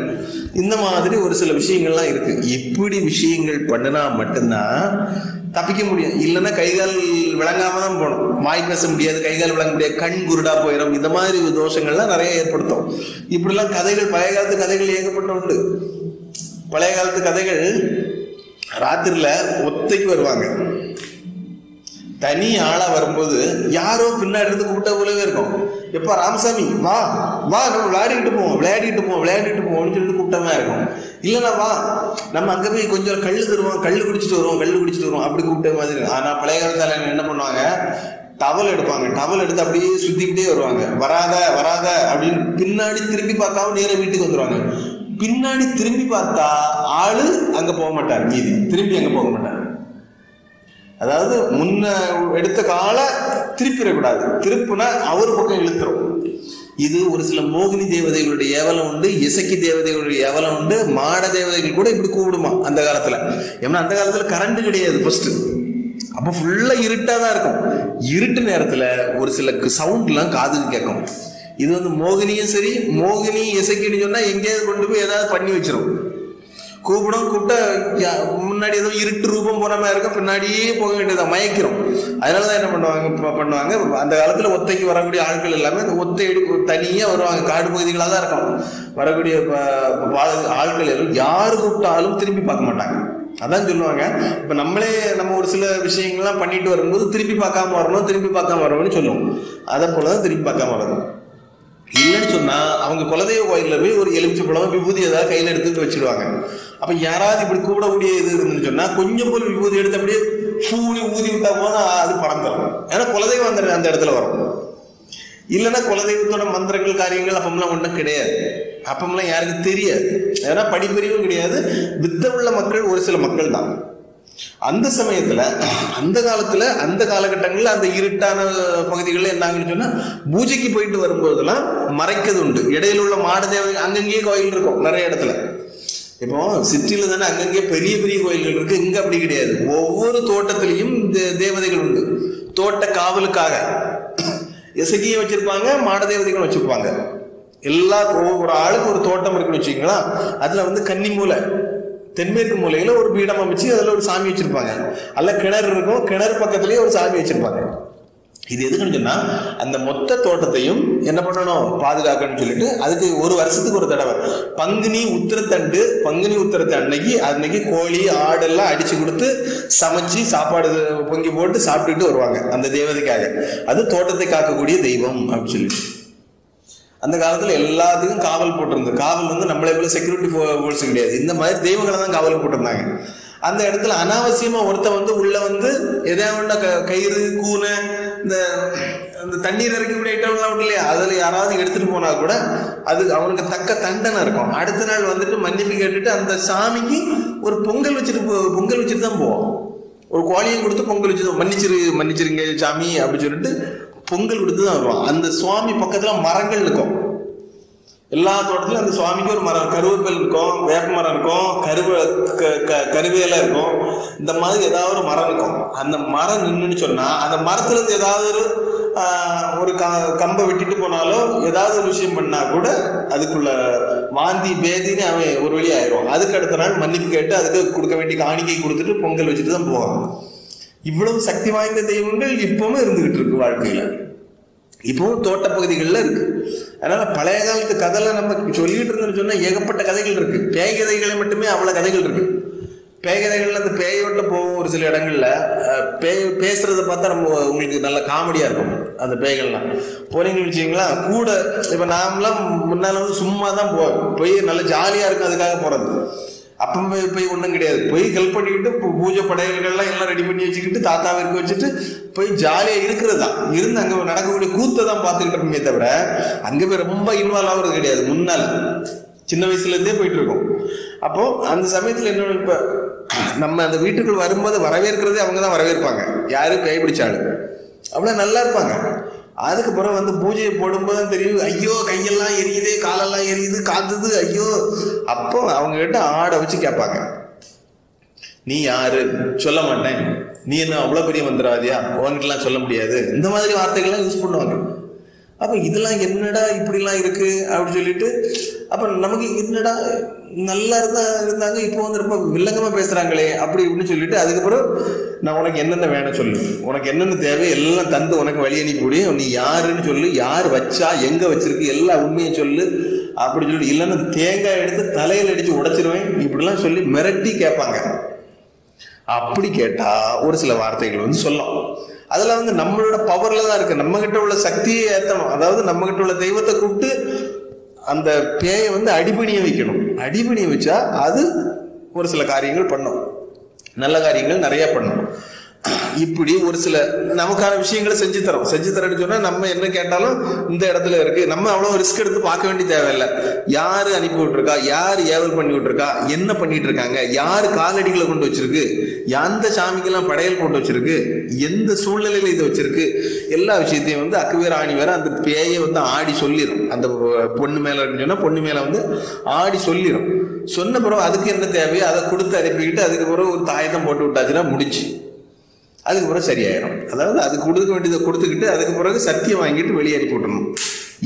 இந்த மாதிரி ஒரு சில விஷயங்கள்லாம் இருக்கு. இப்படி விஷயங்கள் பண்ணினா மட்டும்தான் தப்பிக்க முடியும். இல்லைன்னா கைகால் விளங்காம தான் போகணும். வாய் பேச முடியாது கைகால் விளங்க முடியாது. கண் குருடா போயிடும் இந்த மாதிரி தோஷங்கள்லாம் நிறைய ஏற்படுத்தும். இப்படிலாம் கதைகள் பழைய காலத்து கதைகள் ஏகப்பட்ட உண்டு. பழைய காலத்து கதைகள் ராத்திரியில் ஒத்தைக்கு வருவாங்க. தனி ஆளாக வரும்போது யாரோ பின்னாடி இருந்து கூப்பிட்ட போலவே இருக்கும். எப்பா ராமசாமி வா வா நம்ம விளையாடிக்கிட்டு போவோம் விளையாடிட்டு போவோம் விளையாடிட்டு போவோம்னு சொல்லிட்டு கூப்பிட்டமா இருக்கும். இல்லைன்னா வா நம்ம அங்கே போய் கொஞ்சம் கல் தருவோம் கல் குடிச்சிட்டு வருவோம் கல் குடிச்சிட்டு வருவோம் அப்படி கூப்பிட்ட மாதிரி ஆனால் பழைய காலத்தில் என்ன பண்ணுவாங்க? டவல் எடுப்பாங்க. டவல் எடுத்து அப்படியே சுற்றிக்கிட்டே வருவாங்க. வராத வராத அப்படின்னு பின்னாடி திரும்பி பார்க்காம நேராக வீட்டுக்கு வந்துடுவாங்க பின்னாடி திரும்பி பார்த்தா ஆளு அங்க போக மாட்டார் மீதி. திரும்பி அங்க போக மாட்டார். அதாவது முன்ன எடுத்த காலை திருப்பிடக்கூடாது. திருப்புனா அவர் பக்கம் இழுத்துரும். இது ஒரு சில மோகினி தேவதைகளுடைய ஏவலம் உண்டு இசக்கி தேவதைகளுடைய ஏவலம் உண்டு மாட தேவதைகள் கூட இப்படி கூப்பிடுமா அந்த காலத்துல. ஏன்னா அந்த காலத்துல கரண்ட் கிடையாது ஃபர்ஸ்ட் அப்ப ஃபுல்லா இருட்டா தான் இருக்கும். இருட்டு நேரத்துல ஒரு சில சவுண்ட்லாம் காதுக்கு கேட்கும். இது வந்து மோகினியும் சரி மோகினி இசைக்கின்னு சொன்னா எங்கேயாவது கொண்டு போய் ஏதாவது பண்ணி வச்சிரும். கூப்பிடும் கூப்பிட்டா யா- முன்னாடி ஏதோ இருட்டு ரூபம் போன மாதிரி இருக்கும் பின்னாடியே போக வேண்டியதா மயக்கிறோம் அதனால தான் என்ன பண்ணுவாங்க பண்ணுவாங்க அந்த காலத்தில் ஒத்தைக்கு வரக்கூடிய ஆட்கள் எல்லாமே அந்த ஒத்தை தனியாக வருவாங்க காடு பகுதிகளாக தான் இருக்கும். வரக்கூடிய ஆட்கள் எல்லாம் யார் கூப்பிட்டாலும் திரும்பி பார்க்க மாட்டாங்க. அதான் சொல்லுவாங்க இப்போ நம்மளே நம்ம ஒரு சில விஷயங்கள்லாம் பண்ணிட்டு வரும்போது திரும்பி பார்க்காம வரணும் திரும்பி பார்க்காம வரணும்னு சொல்லுவோம். அதை போலதான் திரும்பி பார்க்காம வரணும். இல்லைன்னு சொன்னா அவங்க குலதெய்வ கோயில்ல போய் ஒரு எலுமிச்சை பழம் விபூதி ஏதாவது கையில எடுத்துட்டு வச்சிருவாங்க. அப்ப யாராவது இப்படி கூடக்கூடிய இது இருந்துன்னு சொன்னா கொஞ்சம் போல விபூதி எடுத்து அப்படியே பூனி ஊதி விட்டா போனா அது தரும். ஏன்னா குலதெய்வம் அந்த அந்த இடத்துல வரும். இல்லைன்னா குலதெய்வத்தோட மந்திரங்கள் காரியங்கள் அப்பமெல்லாம் ஒன்றும் கிடையாது. அப்பமெல்லாம் யாருக்கும் தெரியாது. ஏன்னா படிப்பறிவும் கிடையாது. வித்த உள்ள மக்கள் ஒரு சில மக்கள் தான் அந்த சமயத்துல அந்த காலத்துல அந்த காலகட்டங்கள்ல அந்த இருட்டான பகுதிகளில் என்னாங்கன்னு சொன்னா பூஜைக்கு போயிட்டு வரும்போதெல்லாம் மறைக்கிறது உண்டு இடையில உள்ள மாட தேவை அங்கங்கேயே கோயில் இருக்கும் நிறைய இடத்துல. இப்போ சிட்டில தானே அங்கங்கே பெரிய பெரிய கோயில்கள் இருக்கு இங்க அப்படி கிடையாது. ஒவ்வொரு தோட்டத்திலையும் தேவதைகள் உண்டு. தோட்ட காவலுக்காக. இசகியும் வச்சிருப்பாங்க மாட தேவதைகளும் வச்சிருப்பாங்க. எல்லா ஒவ்வொரு ஆளுக்கு ஒரு தோட்டம் இருக்குன்னு வச்சுக்கீங்களா அதுல வந்து கன்னி மூலை. தென்மேற்கு மூலையில் ஒரு பீடம் அமைச்சு அதில் ஒரு சாமி வச்சிருப்பாங்க. அல்ல கிணறு இருக்கும் கிணறு பக்கத்துலேயே ஒரு சாமி வச்சிருப்பாங்க. இது எதுக்குன்னு சொன்னா அந்த மொத்த தோட்டத்தையும் என்ன பண்ணணும்? பாதுகாக்கணும்னு சொல்லிட்டு அதுக்கு ஒரு வருஷத்துக்கு ஒரு தடவை. பங்குனி உத்திரத்தண்டு பங்குனி உத்திரத்தை அன்னைக்கு அன்னைக்கு கோழி ஆடெல்லாம் அடிச்சு கொடுத்து சமைச்சு சாப்பாடு பொங்கி போட்டு சாப்பிட்டுட்டு வருவாங்க அந்த தெய்வத்துக்காக அது தோட்டத்தை காக்கக்கூடிய தெய்வம் அப்படின்னு சொல்லிட்டு. அந்த காலத்துல எல்லாத்துக்கும் காவல் போட்டிருந்தது. காவல் வந்து நம்மளே போல செக்யூரிட்டி போர்ஸ் கிடையாது. இந்த மாதிரி தெய்வங்களை தான் காவல் போட்டிருந்தாங்க. அந்த இடத்துல அனாவசியமா ஒருத்தன் வந்து உள்ள வந்து எதா ஒன்றா க- கயிறு கூனை இந்த இந்த தண்ணீர் இறக்கக்கூடிய ஐட்டம்லாம் உண்டு இல்லையா? அதுல யாராவது எடுத்துட்டு போனா கூட அது அவனுக்கு தக்க தண்டனை இருக்கும். அடுத்த நாள் வந்துட்டு மன்னிப்பு கேட்டுட்டு அந்த சாமிக்கு ஒரு பொங்கல் வச்சுட்டு போ- பொங்கல் வச்சுட்டு தான் போவோம். ஒரு கோழியை கொடுத்து பொங்கல் வச்சு மன்னிச்சிரு மன்னிச்சிருங்க சாமி அப்படின்னு சொல்லிட்டு பொங்கல் கொடுத்து தான் வருவான். அந்த சுவாமி பக்கத்தில் மரங்கள் இருக்கும். எல்லா தோட்டத்திலும் அந்த சுவாமிக்கு ஒரு மரம் கருவேப்பில் இருக்கும் வேப்ப மரம் இருக்கும் கருவ க- க- இருக்கும். இந்த மாதிரி ஏதாவது ஒரு மரம் இருக்கும். அந்த மரம் நின்றுன்னு சொன்னால் அந்த மரத்துலேருந்து ஏதாவது ஒரு ஒரு க- கம்பை விட்டுட்டு போனாலோ ஏதாவது ஒரு விஷயம் பண்ணால் கூட அதுக்குள்ள வாந்தி பேதின்னு அவன் ஒரு வழி ஆயிடுவான். அதுக்கு அடுத்த நாள் மன்னிப்பு கேட்டு அதுக்கு கொடுக்க வேண்டிய காணிக்கை கொடுத்துட்டு பொங்கல் வச்சுட்டு தான் போவாங்க இவ்வளவு சக்தி வாய்ந்த தெய்வங்கள் இப்பவும் இருந்துகிட்டு இருக்கு வாழ்க்கையில. இப்பவும் தோட்ட பகுதிகளில் இருக்கு. அதனால பழைய காலத்து கதையில நம்ம சொல்லிட்டு இருந்தோம்னு சொன்னா ஏகப்பட்ட கதைகள் இருக்கு. பேய் கதைகளை மட்டுமே அவ்வளவு கதைகள் இருக்கு. பேய் கதைகள்ல அந்த பேயோட்ட போகும் ஒரு சில இடங்கள்ல பேய் பேசுறத பார்த்தா நம்ம உங்களுக்கு நல்ல காமெடியா இருக்கும் அந்த பேய்கள்லாம். போனீங்கன்னு வச்சுங்களா கூட இப்ப நாமெல்லாம் முன்னால வந்து சும்மா தான் போ போய் நல்ல ஜாலியா இருக்கும் அதுக்காக போறது. அப்ப போய் போய் ஒன்றும் கிடையாது. போய் ஹெல்ப் பண்ணிக்கிட்டு இப்போ பூஜை படையல்கள்லாம் எல்லாம் ரெடி பண்ணி வச்சுக்கிட்டு தாத்தாவிற்கு வச்சுட்டு போய் ஜாலியாக இருக்கிறது? தான் இருந்து அங்கே நடக்கக்கூடிய கூத்தை தான் பார்த்துக்கிட்டு இருப்போமே தவிர அங்கே போய் ரொம்ப இன்வால்வ் ஆகுறது கிடையாது. முன்னால் சின்ன வயசுலேருந்தே போயிட்டு இருக்கோம் அப்போது அந்த சமயத்தில் என்ன இப்போ நம்ம அந்த வீட்டுக்குள் வரும்போது வரவேற்கிறதே அவங்க தான் வரவேற்பாங்க. யாரும் கைப்பிடிச்சாலும் அவ்வளோ நல்லா இருப்பாங்க. அதுக்கப்புறம் வந்து பூஜையை போடும்போது தெரியும் ஐயோ கையெல்லாம் எரியுது காலெல்லாம் எரியுது காத்துது ஐயோ. அப்போ அவங்க கிட்ட ஆடை வச்சு கேட்பாங்க. நீ யாரு? சொல்ல மாட்டேன். நீ என்ன அவ்வளவு பெரிய மந்திரவாதியா? உன்கிட்டலாம் சொல்ல முடியாது. இந்த மாதிரி வார்த்தைகள்லாம் யூஸ் பண்ணுவாங்க. அப்ப இதெல்லாம் என்னடா இப்படிலாம் இருக்கு? அப்படின்னு சொல்லிட்டு அப்ப நமக்கு என்னடா நல்லா இருந்தா இருந்தாங்க இப்போ வந்து ரொம்ப வில்லங்கமா பேசுறாங்களே அப்படி இப்படின்னு சொல்லிட்டு அதுக்கப்புறம் நான் உனக்கு என்னென்ன வேணும் சொல்லு. உனக்கு என்னென்ன தேவை எல்லாம் தந்து உனக்கு வழி அனுப்பக்கூடிய நீ யாருன்னு சொல்லு. யார் வச்சா எங்கே வச்சிருக்கு எல்லா உண்மையை சொல்லு. அப்படி சொல்லி இல்லைன்னா தேங்காய் எடுத்து தலையில் அடித்து உடைச்சிருவேன். இப்படிலாம் சொல்லி மிரட்டி கேட்பாங்க. அப்படி கேட்டால் ஒரு சில வார்த்தைகள் வந்து சொல்லலாம். அதில் வந்து நம்மளோட பவரில் தான் இருக்கு. நம்மக்கிட்ட உள்ள சக்தியை ஏற்றணும் அதாவது நம்மக்கிட்ட உள்ள தெய்வத்தை கூப்பிட்டு அந்த பேயை வந்து அடிபணிய வைக்கணும். அடிபணிய வச்சா அது ஒரு சில காரியங்கள் பண்ணும். நல்ல காரியங்கள் நிறைய பண்ணணும். இப்படி ஒரு சில நமக்கான விஷயங்களை செஞ்சு தரோம். செஞ்சு தரேன்னு சொன்னா நம்ம என்ன கேட்டாலும் இந்த இடத்துல இருக்கு. நம்ம அவ்வளவு ரிஸ்க் எடுத்து பார்க்க வேண்டிய தேவையில்லை. யாரு அனுப்பி விட்டுருக்கா? யார் ஏவல் பண்ணி விட்டுருக்கா? என்ன பண்ணிட்டு இருக்காங்க? யார் காலடிகளை கொண்டு வச்சிருக்கு? எந்த சாமிக்கெல்லாம் படையல் போட்டு வச்சிருக்கு? எந்த சூழ்நிலையில இதை வச்சிருக்கு? எல்லா விஷயத்தையும் வந்து அக்குவேர் ஆணி வேற அந்த பேயை வந்து ஆடி சொல்லிடும் அந்த பொண்ணு மேல சொன்னா பொண்ணு மேல வந்து ஆடி சொல்லிடும் சொன்ன பிறகு அதுக்கு என்ன தேவையோ அதை கொடுத்து அனுப்பிக்கிட்டு அதுக்கு பிறகு ஒரு தாயத்தம் போட்டு விட்டாச்சுன்னா முடிச்சு அதுக்கு பிறகு சரியாயிடும் அதாவது அது கொடுக்க வேண்டியதை கொடுத்துக்கிட்டு அதுக்கு பிறகு சத்தியம் வாங்கிட்டு வெளியே அனுப்பி விட்டணும்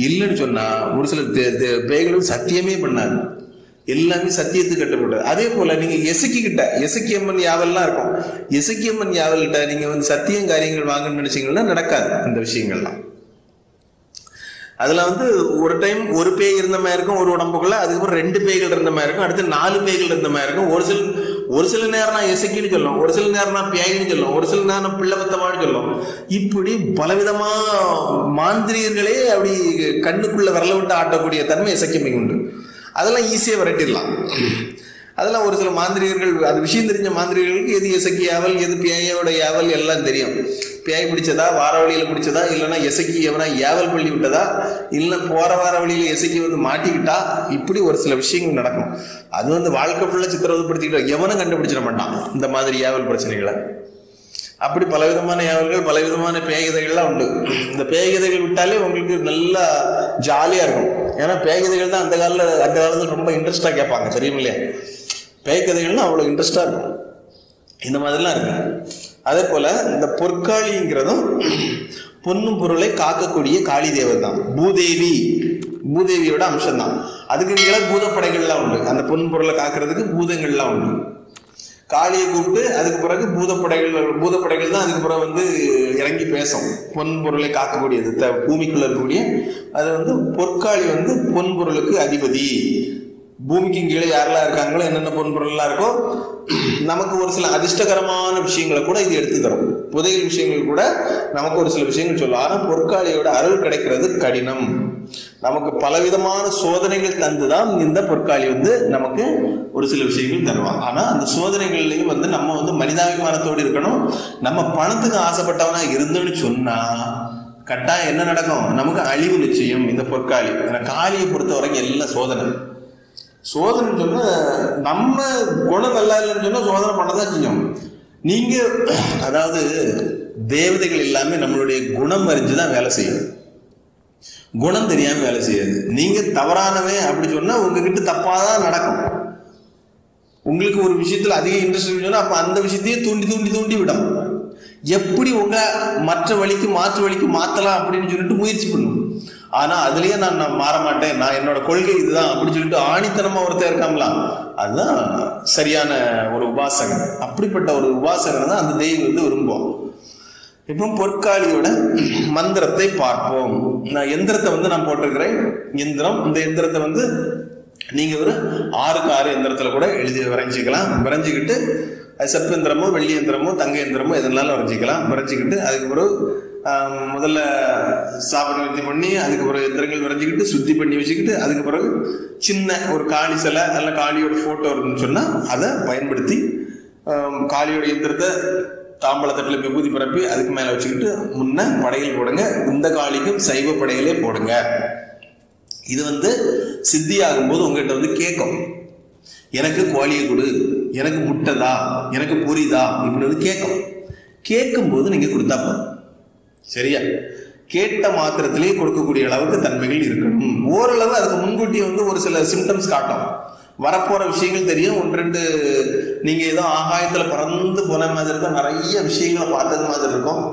இல்லைன்னு சொன்னால் ஒரு சில பேய்களும் சத்தியமே பண்ணாது. எல்லாமே சத்தியத்துக்கு கட்டப்பட்டது அதே போல நீங்க எசக்கிக்கிட்ட எசக்கியம்மன் யாவல்லாம் இருக்கும்? எசக்கியம்மன் யாவல்கிட்ட நீங்க வந்து சத்தியம் காரியங்கள் வாங்கணும்னு நினைச்சீங்கன்னா நடக்காது அந்த விஷயங்கள்லாம். அதுல வந்து ஒரு டைம் ஒரு பேய் இருந்த மாதிரி இருக்கும் ஒரு உடம்புக்குள்ள அதுக்கப்புறம் ரெண்டு பேய்கள் இருந்த மாதிரி இருக்கும் அடுத்து நாலு பேய்கள் இருந்த மாதிரி இருக்கும். ஒரு சில ஒரு சில நேரம் நான் எசக்கின்னு சொல்லும் ஒரு சில நேரம் நான் பேயின்னு சொல்லும் ஒரு சில நேரம் பிள்ளை பத்தமானு சொல்லும். இப்படி பலவிதமா மாந்திரியர்களே அப்படி கண்ணுக்குள்ள விரல விட்டு ஆட்டக்கூடிய தன்மை எசக்கியமைக்கு உண்டு. அதெல்லாம் ஈஸியாக விரட்டிடலாம். அதெல்லாம் ஒரு சில மாந்திரிகர்கள் அது விஷயம் தெரிஞ்ச மாந்திரிகர்களுக்கு எது எசக்கி ஏவல் எது பேயோட யாவல் எல்லாம் தெரியும். பேய் பிடிச்சதா வார வழியில் பிடிச்சதா இல்லைன்னா இசக்கி எவனா ஏவல் பண்ணி விட்டதா இல்லை போற வார வழியில் இசக்கி வந்து மாட்டிக்கிட்டா இப்படி ஒரு சில விஷயங்கள் நடக்கும். அது வந்து வாழ்க்கை ஃபுல்லாக சித்திரவதைப்படுத்திக்கிட்டு எவனும் கண்டுபிடிச்சிட மாட்டான் இந்த மாதிரி ஏவல் பிரச்சனைகளை. அப்படி பலவிதமான ஏவல்கள் பலவிதமான பேகதைகள்லாம் உண்டு. இந்த பேகதைகள் விட்டாலே உங்களுக்கு நல்லா ஜாலியாக இருக்கும். ஏன்னா பேகதைகள் தான் அந்த காலத்தில் அந்த காலத்தில் ரொம்ப இன்ட்ரெஸ்டாக கேட்பாங்க தெரியும் பேய் கதைகள்னா அவ்வளோ இன்ட்ரெஸ்டாக இருக்கும். இந்த மாதிரிலாம் இருக்கு. அதே போல் இந்த பொற்காளிங்கிறதும் பொன்னும் பொருளை காக்கக்கூடிய காளி தேவர் தான். பூதேவி. பூதேவியோட அம்சம் தான் அதுக்கு நீங்களாக பூதப்படைகள்லாம் உண்டு. அந்த பொன் பொருளை காக்கிறதுக்கு பூதங்கள்லாம் உண்டு. காளியை கூப்பிட்டு அதுக்கு பிறகு பூதப்படைகள் பூதப்படைகள் தான் அதுக்கு பிறகு வந்து இறங்கி பேசும். பொன் பொருளை காக்கக்கூடியது. த பூமிக்குள்ள இருக்கக்கூடிய அது வந்து பொற்காளி வந்து பொன் பொருளுக்கு அதிபதி. பூமிக்கு கீழே யாரெல்லாம் இருக்காங்களோ என்னென்ன பொன் பொருள்லாம் இருக்கோ நமக்கு ஒரு சில அதிர்ஷ்டகரமான விஷயங்களை கூட இது எடுத்து தரும் புதையல் விஷயங்கள் கூட நமக்கு ஒரு சில விஷயங்கள் சொல்லும். ஆனால் பொற்காளியோட அருள் கிடைக்கிறது கடினம். நமக்கு பலவிதமான சோதனைகள் தந்துதான் இந்த பொற்காளி வந்து நமக்கு ஒரு சில விஷயங்கள் தருவாங்க. ஆனா அந்த சோதனைகள்லயும் வந்து நம்ம வந்து மனிதாபிமானத்தோடு இருக்கணும். நம்ம பணத்துக்கு ஆசைப்பட்டவனா இருந்தோன்னு சொன்னா கட்டாயம் என்ன நடக்கும்? நமக்கு அழிவு நிச்சயம் இந்த பொற்காளி காலியை காளியை பொறுத்த வரைக்கும் எல்லாம் சோதனை. சோதனை சொன்னால் நம்ம குணம் நல்லா இல்லைன்னு சொன்னால் சோதனை பண்ணதான் செய்யும். நீங்கள் அதாவது தேவதைகள் எல்லாமே நம்மளுடைய குணம் அறிஞ்சு தான் வேலை செய்யும். குணம் தெரியாமல் வேலை செய்யாது. நீங்கள் தவறானவன் அப்படி சொன்னால் உங்ககிட்ட தப்பாதான் நடக்கும். உங்களுக்கு ஒரு விஷயத்தில் அதிக இன்ட்ரெஸ்ட் சொன்னால் அப்போ அந்த விஷயத்தையே தூண்டி தூண்டி தூண்டி விடும். எப்படி உங்க மற்ற வழிக்கு மாற்று வழிக்கு மாற்றலாம் அப்படின்னு சொல்லிட்டு முயற்சி பண்ணும். ஆனா அதுலயே நான் நான் மாற மாட்டேன் நான் என்னோட கொள்கை இதுதான் அப்படின்னு சொல்லிட்டு ஆணித்தனமா ஒருத்தர் இருக்காங்களா அதுதான் சரியான ஒரு உபாசகன். அப்படிப்பட்ட ஒரு உபாசகனை தான் அந்த தெய்வம் வந்து விரும்புவோம் இப்போ பொற்காளியோட மந்திரத்தை பார்ப்போம். நான் எந்திரத்தை வந்து நான் போட்டிருக்கிறேன். எந்திரம். இந்த எந்திரத்தை வந்து நீங்க ஒரு ஆறுக்கு ஆறு எந்திரத்துல கூட எழுதி வரைஞ்சிக்கலாம். வரைஞ்சிக்கிட்டு அது செப்பு எந்திரமோ வெள்ளி எந்திரமோ தங்க எந்திரமோ எதுனாலும் வரைஞ்சிக்கலாம். வரைஞ்சிக்கிட்டு அதுக்கு பிறகு முதல்ல சாப்பிட விருத்தி பண்ணி அதுக்கு பிறகு எந்திரங்கள் விரைஞ்சிக்கிட்டு சுத்தி பண்ணி வச்சுக்கிட்டு அதுக்கு பிறகு சின்ன ஒரு காளி சிலை அல்ல காளியோட போட்டோ இருக்குன்னு சொன்னா அதை பயன்படுத்தி காளியோட எந்திரத்தை தாம்பழத்தட்டில் விபூதி பரப்பி அதுக்கு மேல வச்சுக்கிட்டு முன்ன படையல் போடுங்க. இந்த காளிக்கும் சைவ படையலே போடுங்க. இது வந்து சித்தி ஆகும்போது உங்ககிட்ட வந்து கேட்கும். எனக்கு கோழியை கொடு எனக்கு முட்டைதா எனக்கு பொரிதா இப்படி வந்து கேட்கும். கேட்கும்போது நீங்கள் கொடுத்தா போதும். சரியா? கேட்ட மாத்திரத்திலேயே கொடுக்கக்கூடிய அளவுக்கு தன்மைகள் இருக்கணும். ஓரளவு அதுக்கு முன்கூட்டியே வந்து ஒரு சில சிம்டம்ஸ் காட்டும். வரப்போற விஷயங்கள் தெரியும். ஒன்று ரெண்டு நீங்க ஏதோ ஆகாயத்துல பறந்து போன மாதிரி இருக்கும். நிறைய விஷயங்களை பார்த்தது மாதிரி இருக்கும்.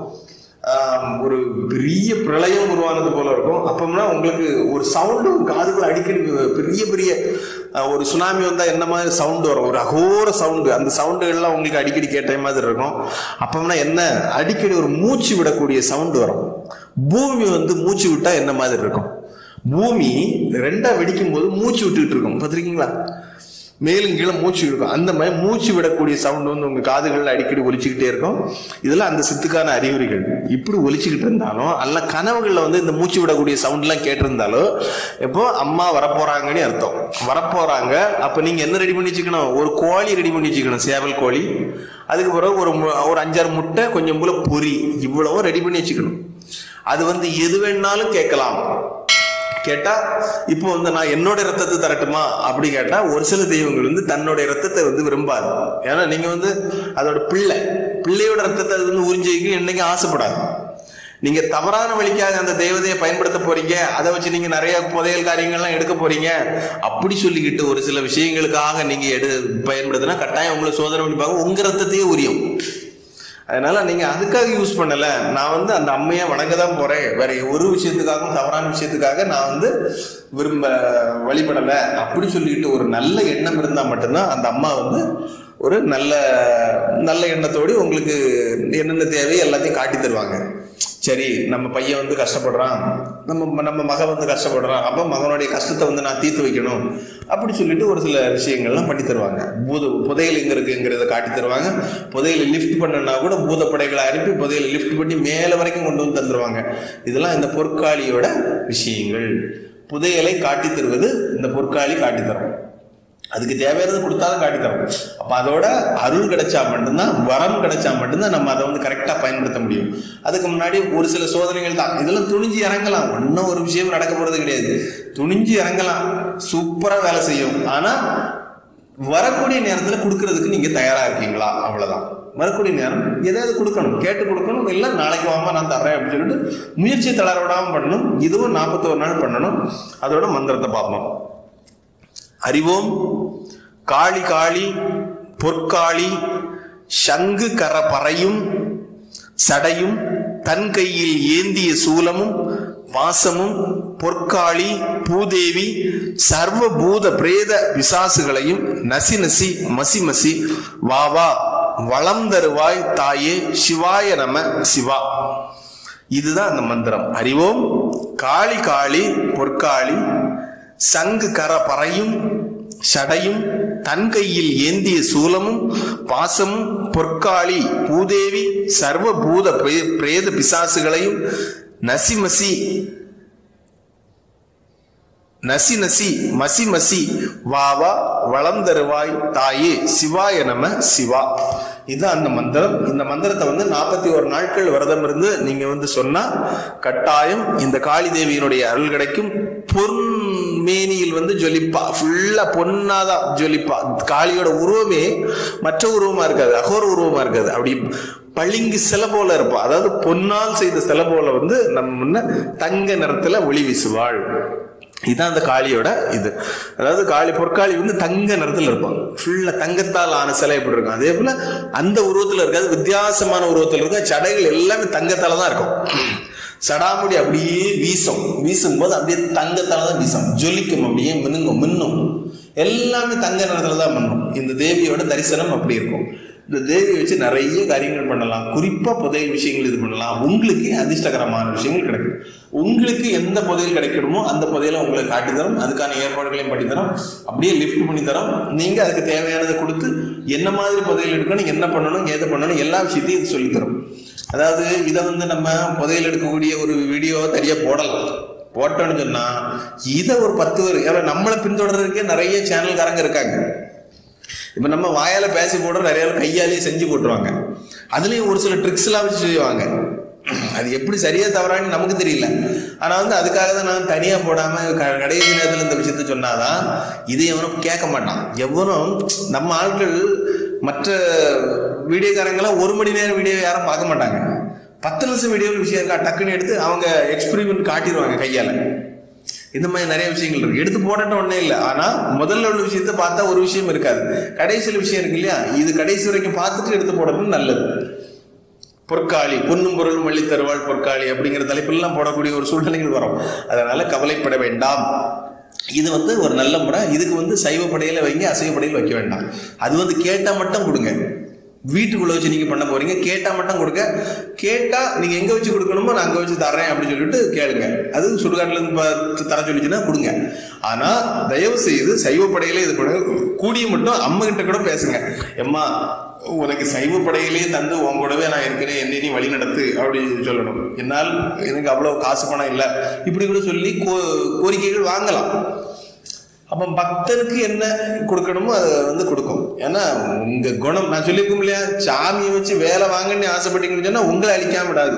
ஒரு பெரிய பிரளயம் உருவானது போல இருக்கும். அப்போம்னா உங்களுக்கு ஒரு சவுண்டும் காதுகள் அடிக்கடி பெரிய பெரிய ஒரு சுனாமி வந்தால் என்ன மாதிரி சவுண்டு வரும்? ஒரு அகோர சவுண்டு அந்த சவுண்டுகள்லாம் உங்களுக்கு அடிக்கடி கேட்ட மாதிரி இருக்கும். அப்போம்னா என்ன? அடிக்கடி ஒரு மூச்சு விடக்கூடிய சவுண்டு வரும். பூமி வந்து மூச்சு விட்டால் என்ன மாதிரி இருக்கும்? பூமி ரெண்டா வெடிக்கும் போது மூச்சு விட்டுக்கிட்டு இருக்கும். பார்த்துருக்கீங்களா? மேலும் கீழே மூச்சு இருக்கும் அந்த மாதிரி மூச்சு விடக்கூடிய சவுண்ட் வந்து உங்க காதுகள்ல அடிக்கடி ஒலிச்சுக்கிட்டே இருக்கும். இதெல்லாம் அந்த சித்துக்கான அறிகுறிகள். இப்படி ஒலிச்சுக்கிட்டு இருந்தாலும் அல்ல கனவுகள்ல வந்து இந்த மூச்சு விடக்கூடிய சவுண்ட் எல்லாம் கேட்டிருந்தாலும் இப்போ அம்மா வரப்போறாங்கன்னு அர்த்தம். வரப்போறாங்க அப்ப நீங்க என்ன ரெடி பண்ணி வச்சுக்கணும்? ஒரு கோழி ரெடி பண்ணி வச்சுக்கணும் சேவல் கோழி. அதுக்கு பிறகு ஒரு ஒரு அஞ்சாறு முட்டை கொஞ்சம் போல பொரி இவ்வளவும் ரெடி பண்ணி வச்சுக்கணும். அது வந்து எது வேணாலும் கேட்கலாம். கேட்டா இப்போ வந்து நான் என்னோட ரத்தத்தை தரட்டுமா? அப்படி கேட்டா ஒரு சில தெய்வங்கள் வந்து தன்னோட ரத்தத்தை வந்து விரும்பாது. ஏன்னா நீங்க வந்து அதோட பிள்ளை பிள்ளையோட ரத்தத்தை அது வந்து உறிஞ்சிக்க என்னைக்கும் ஆசைப்படாது. நீங்க தவறான வழிக்காக அந்த தெய்வதையை பயன்படுத்த போறீங்க அதை வச்சு நீங்க நிறைய புதையல் காரியங்கள்லாம் எடுக்க போறீங்க அப்படி சொல்லிக்கிட்டு ஒரு சில விஷயங்களுக்காக நீங்க எடு பயன்படுத்தினா கட்டாயம் உங்களை சோதனை பண்ணி பார்க்க உங்க ரத்தத்தையே உரியும். அதனால நீங்க அதுக்காக யூஸ் பண்ணல. நான் வந்து அந்த அம்மையை வணங்க தான் போறேன். வேற ஒரு விஷயத்துக்காகவும் தவறான விஷயத்துக்காக நான் வந்து விரும்ப வழிபடல. அப்படி சொல்லிட்டு ஒரு நல்ல எண்ணம் இருந்தா மட்டும்தான் அந்த அம்மா வந்து ஒரு நல்ல நல்ல எண்ணத்தோடு உங்களுக்கு என்னென்ன தேவையோ எல்லாத்தையும் காட்டி தருவாங்க. சரி நம்ம பையன் வந்து கஷ்டப்படுறான். நம்ம நம்ம மகன் வந்து கஷ்டப்படுறான். அப்போ மகனுடைய கஷ்டத்தை வந்து நான் தீர்த்து வைக்கணும். அப்படி சொல்லிட்டு ஒரு சில விஷயங்கள்லாம் பண்ணி தருவாங்க. பூத புதையல் இங்கே இருக்குங்கிறத காட்டி தருவாங்க. புதையில லிஃப்ட் பண்ணனா கூட பூதப்படைகளை அனுப்பி புதையலை லிஃப்ட் பண்ணி மேலே வரைக்கும் கொண்டு வந்து தந்துருவாங்க. இதெல்லாம் இந்த பொற்காளியோட விஷயங்கள். புதையலை காட்டி தருவது இந்த பொற்காளி காட்டி தரும். அதுக்கு தேவையானது கொடுத்தாலும் காட்டி தரும் அப்ப அதோட அருள் கிடைச்சா மட்டும்தான் வரம் கிடைச்சா மட்டும்தான் நம்ம அதை வந்து கரெக்டா பயன்படுத்த முடியும். அதுக்கு முன்னாடி ஒரு சில சோதனைகள் தான். இதெல்லாம் துணிஞ்சு இறங்கலாம். ஒன்றும் ஒரு விஷயம் நடக்க போறது கிடையாது. துணிஞ்சு இறங்கலாம். சூப்பரா வேலை செய்யும். ஆனா வரக்கூடிய நேரத்துல கொடுக்கறதுக்கு நீங்க தயாரா இருக்கீங்களா? அவ்வளவுதான். வரக்கூடிய நேரம் எதாவது கொடுக்கணும். கேட்டு கொடுக்கணும். இல்ல நாளைக்கு வாமா நான் தர்றேன் அப்படின்னு சொல்லிட்டு முயற்சி தளர விடாம பண்ணணும். இதுவும் நாற்பத்தோரு நாள் பண்ணணும். அதோட மந்திரத்தை பார்ப்போம். அறிவோம். காளி காளி பொற்காளி சங்கு கர பறையும் சடையும் தன் கையில் ஏந்திய சூலமும் வாசமும் பொற்காளி பூதேவி சர்வபூத பிரேத பிசாசுகளையும் நசி நசி மசி மசி வா வா வளம் தருவாய் தாயே சிவாய நம சிவா. இதுதான் அந்த மந்திரம். அறிவோம். காளி காளி பொற்காளி சங்கு கர பறையும் சடையும் தன் கையில் ஏந்திய சூலமும் பாசமும் பொற்காளி பூதேவி சர்வபூத பிரே- பிரேத பிசாசுகளையும் நசிமசி நசி நசி மசி மசி வா வா வளம் தருவாய் தாயே சிவாய நம சிவா. இதுதான் அந்த மந்திரம். இந்த மந்திரத்தை வந்து நாற்பத்தி ஒரு நாட்கள் விரதம் இருந்து நீங்க வந்து சொன்னா கட்டாயம் இந்த காளி தேவியினுடைய அருள் கிடைக்கும். பொன் மேனியில் வந்து ஜொலிப்பா. ஃபுல்லா பொன்னாதான் ஜொலிப்பா. காளியோட உருவமே மற்ற உருவமா இருக்காது. அகோர உருவமா இருக்காது. அப்படி பளிங்கு சில போல இருப்பா. அதாவது பொன்னால் செய்த சில போல வந்து நம்ம முன்ன தங்க நிறத்துல ஒளி வீசுவாள். இதுதான் அந்த காளியோட இது. அதாவது காளி பொற்காளி வந்து தங்க நிறத்துல இருப்பாங்க. ஃபுல்லா தங்கத்தால் ஆன சிலை எப்படி இருக்கும். அதே போல அந்த உருவத்துல இருக்காது. வித்தியாசமான உருவத்துல இருக்க சடைகள் எல்லாமே தங்கத்தால தான் இருக்கும். சடாமுடி அப்படியே வீசும். வீசும்போது அப்படியே தங்கத்தால் தான் வீசும். ஜொலிக்கும் அப்படியே மினுங்கும் மின்னும். எல்லாமே தங்க நிறத்துல தான் பண்ணும் இந்த தேவியோட தரிசனம் அப்படி இருக்கும். இந்த தேவியை வச்சு நிறைய காரியங்கள் பண்ணலாம். குறிப்பாக புதையல் விஷயங்கள் இது பண்ணலாம். உங்களுக்கு அதிர்ஷ்டகரமான விஷயங்கள் கிடைக்கும். உங்களுக்கு எந்த புதையல் கிடைக்கணுமோ அந்த புதையலை உங்களை காட்டி தரும். அதுக்கான ஏற்பாடுகளையும் பண்ணி தரோம். அப்படியே லிஃப்ட் பண்ணி தரோம். நீங்கள் அதுக்கு தேவையானதை கொடுத்து என்ன மாதிரி புதையல் எடுக்கணும் என்ன பண்ணணும் ஏதை பண்ணணும் எல்லா விஷயத்தையும் இது சொல்லித்தரும் அதாவது இதை வந்து நம்ம புதையல் எடுக்கக்கூடிய ஒரு வீடியோ தனியாக போடலாம். போட்டோன்னு சொன்னால் இதை ஒரு பத்து பேர் ஏன்னா நம்மளை பின்தொடர்றதுக்கே நிறைய சேனல்காரங்க இருக்காங்க. இப்ப நம்ம வாயால பேசி போடுற நிறைய பேர் கையாலேயே செஞ்சு போட்டுருவாங்க. அதுலயும் ஒரு சில ட்ரிக்ஸ் எல்லாம் வச்சு செய்வாங்க. அது எப்படி சரியா தவறான்னு நமக்கு தெரியல. ஆனா வந்து அதுக்காக தான் நான் தனியா போடாம க- கடைசி நேரத்துல இந்த விஷயத்த சொன்னாதான் இது எவனும் கேட்க மாட்டான். எவனும் நம்ம ஆட்கள் மற்ற வீடியோக்காரங்களாம் ஒரு மணி நேரம் வீடியோ யாரும் பார்க்க மாட்டாங்க. பத்து நிமிஷம் வீடியோ விஷயம் இருக்கா டக்குன்னு எடுத்து அவங்க எக்ஸ்பிரிமெண்ட் காட்டிடுவாங்க கையால. இந்த மாதிரி நிறைய விஷயங்கள் இருக்கு. எடுத்து போடட்ட ஒன்னே இல்லை. ஆனா முதல்ல உள்ள விஷயத்த பார்த்தா ஒரு விஷயம் இருக்காது. கடைசியில் விஷயம் இருக்கு இல்லையா? இது கடைசி வரைக்கும் பார்த்துட்டு எடுத்து போடணும் நல்லது. பொற்காளி பொன்னும் பொருளும் மல்லி தருவாள் பொற்காளி அப்படிங்கிற தலைப்பில்லாம் போடக்கூடிய ஒரு சூழ்நிலைகள் வரும். அதனால கவலைப்பட வேண்டாம். இது வந்து ஒரு நல்ல முறை. இதுக்கு வந்து சைவ படையில வைங்க அசைவ படையில் வைக்க வேண்டாம். அது வந்து கேட்டால் மட்டும் கொடுங்க. வீட்டுக்குள்ளே வச்சு நீங்கள் பண்ண போகிறீங்க கேட்டால் மட்டும் கொடுக்க கேட்டால் நீங்கள் எங்கே வச்சு கொடுக்கணுமோ நான் அங்கே வச்சு தர்றேன் அப்படின்னு சொல்லிட்டு கேளுங்க. அது சுடுகாட்டிலேருந்து தர சொல்லிச்சுன்னா கொடுங்க. ஆனால் தயவு செய்து சைவப்படையிலே இது பண்ணுங்க கூடிய மட்டும் அம்மகிட்ட கூட பேசுங்க. எம்மா உனக்கு சைவ படையிலே தந்து உன் கூடவே நான் இருக்கிறேன். என்னை நீ வழி நடத்து அப்படின்னு சொல்லணும். என்னால் எனக்கு அவ்வளோ காசு பணம் இல்லை. இப்படி கூட சொல்லி கோ- கோரிக்கைகள் வாங்கலாம். அப்ப பக்தருக்கு என்ன கொடுக்கணுமோ அதை வந்து கொடுக்கும். ஏன்னா உங்க குணம் நான் சொல்லியிருக்கோம் இல்லையா? சாமியை வச்சு வேலை வாங்கன்னு ஆசைப்பட்டீங்கன்னு சொன்னா உங்களை அழிக்காம விடாது.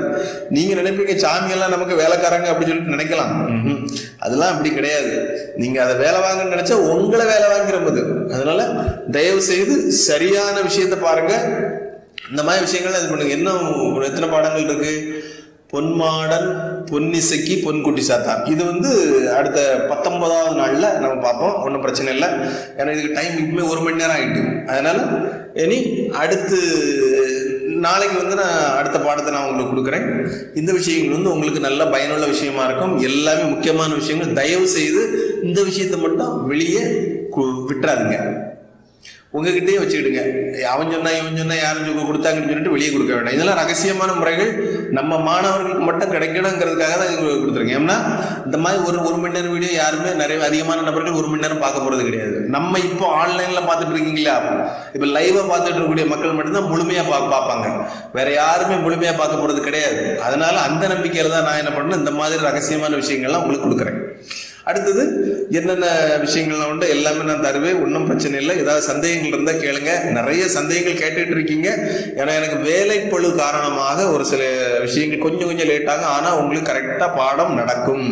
நீங்க நினைப்பீங்க சாமி எல்லாம் நமக்கு வேலைக்காரங்க அப்படி சொல்லிட்டு நினைக்கலாம். அதெல்லாம் அப்படி கிடையாது. நீங்க அதை வேலை வாங்கன்னு நினைச்சா உங்களை வேலை வாங்கிறபோது அதனால தயவு செய்து சரியான விஷயத்தை பாருங்க. இந்த மாதிரி விஷயங்கள் இது பண்ணுங்க. இன்னும் எத்தனை பாடங்கள் இருக்கு? பொன்மாடன் பொன்னிசைக்கு பொன்குட்டி சாத்தான் இது வந்து அடுத்த பத்தொன்பதாவது நாள்ல நம்ம பார்ப்போம். ஒன்றும் பிரச்சனை இல்லை. ஏன்னா இதுக்கு டைம் இப்பவுமே ஒரு மணி நேரம் ஆகிட்டு அதனால இனி அடுத்து நாளைக்கு வந்து நான் அடுத்த பாடத்தை நான் உங்களுக்கு கொடுக்குறேன். இந்த விஷயங்கள் வந்து உங்களுக்கு நல்ல பயனுள்ள விஷயமா இருக்கும். எல்லாமே முக்கியமான விஷயங்கள். தயவு செய்து இந்த விஷயத்தை மட்டும் வெளியே கு- விட்டுறாதீங்க. உங்ககிட்டயே வச்சுக்கிடுங்க. அவன் சொன்னா இவன் சொன்னா யாரும் சொல்லி கொடுத்தாங்கன்னு சொல்லிட்டு வெளியே கொடுக்க வேண்டாம். இதெல்லாம் ரகசியமான முறைகள். நம்ம மாணவர்களுக்கு மட்டும் கிடைக்கணுங்கிறதுக்காக தான் இது கொடுத்துருங்க ஏன்னா இந்த மாதிரி ஒரு ஒரு மணி நேரம் வீடியோ யாருமே நிறைய அதிகமான நபர்கள் ஒரு மணி நேரம் பார்க்க போறது கிடையாது. நம்ம இப்போ ஆன்லைன்ல பார்த்துட்டு இருக்கீங்களா? இப்போ லைவா பார்த்துட்டு இருக்கக்கூடிய மக்கள் மட்டும்தான் முழுமையா பா பார்ப்பாங்க. வேற யாருமே முழுமையா பார்க்க போறது கிடையாது. அதனால அந்த நம்பிக்கையில தான் நான் என்ன பண்ணேன் இந்த மாதிரி ரகசியமான விஷயங்கள்லாம் உங்களுக்கு கொடுக்குறேன். அடுத்தது என்னென்ன விஷயங்கள்லாம் உண்டு எல்லாமே நான் தருவேன். ஒன்றும் பிரச்சனை இல்லை. ஏதாவது சந்தேகங்கள் இருந்தால் கேளுங்க. நிறைய சந்தேகங்கள் கேட்டுட்டு இருக்கீங்க. ஏன்னா எனக்கு வேலைப்பழு காரணமாக ஒரு சில விஷயங்கள் கொஞ்சம் கொஞ்சம் லேட்டாகும் ஆனால் உங்களுக்கு கரெக்டாக பாடம் நடக்கும்.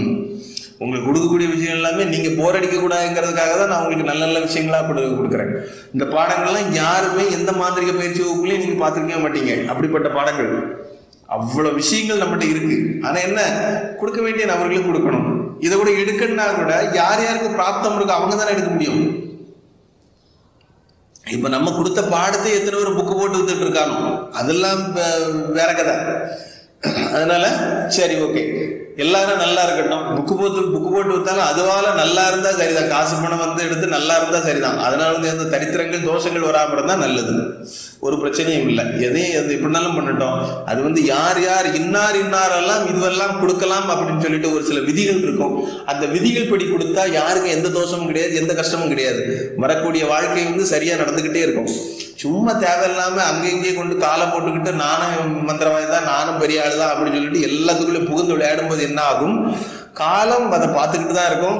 உங்களுக்கு கொடுக்கக்கூடிய விஷயம் எல்லாமே நீங்கள் போர் அடிக்கக்கூடாதுங்கிறதுக்காக தான் நான் உங்களுக்கு நல்ல நல்ல விஷயங்களாக கொடுக்குறேன். இந்த பாடங்கள்லாம் யாருமே எந்த மாந்திரிக பயிற்சி வகுப்புலையும் நீங்கள் பார்த்துருக்கவே மாட்டீங்க. அப்படிப்பட்ட பாடங்கள். அவ்வளோ விஷயங்கள் நம்மகிட்ட இருக்குது ஆனால் என்ன? கொடுக்க வேண்டிய நபர்களுக்கு கொடுக்கணும். இதை கூட எடுக்கணும்னா கூட யார் யாருக்கு பிராப்தம் இருக்கோ அவங்க தானே எடுக்க முடியும். இப்ப நம்ம கொடுத்த பாடத்தை எத்தனை பேர் புக்கு போட்டு வித்துட்டு இருக்காங்க அதெல்லாம் வேற கதை. அதனால சரி ஓகே எல்லாரும் நல்லா இருக்கட்டும். புக்கு போட்டு புக்கு போட்டு வித்தாலும் அதுவால நல்லா இருந்தா சரிதான். காசு பணம் வந்து எடுத்து நல்லா இருந்தா சரிதான். அதனால வந்து எந்த தரித்திரங்கள் தோஷங்கள் வராம இருந்தா நல்லது. ஒரு பிரச்சனையும் இல்லை. எதையும் எது எப்படினாலும் பண்ணட்டும். அது வந்து யார் யார் இன்னார் இன்னாரெல்லாம் இதுவெல்லாம் கொடுக்கலாம் அப்படின்னு சொல்லிட்டு ஒரு சில விதிகள் இருக்கும். அந்த விதிகள் படி கொடுத்தா யாருக்கும் எந்த தோஷமும் கிடையாது எந்த கஷ்டமும் கிடையாது. வரக்கூடிய வாழ்க்கை வந்து சரியா நடந்துகிட்டே இருக்கும். சும்மா தேவையில்லாம அங்கே கொண்டு காலை போட்டுக்கிட்டு நானும் மந்திரவாதி தான் நானும் பெரிய ஆள் தான் அப்படின்னு சொல்லிட்டு எல்லாத்துக்குள்ளே புகுந்து விளையாடும் போது என்ன ஆகும்? காலம் அதை பார்த்துக்கிட்டு தான் இருக்கும்.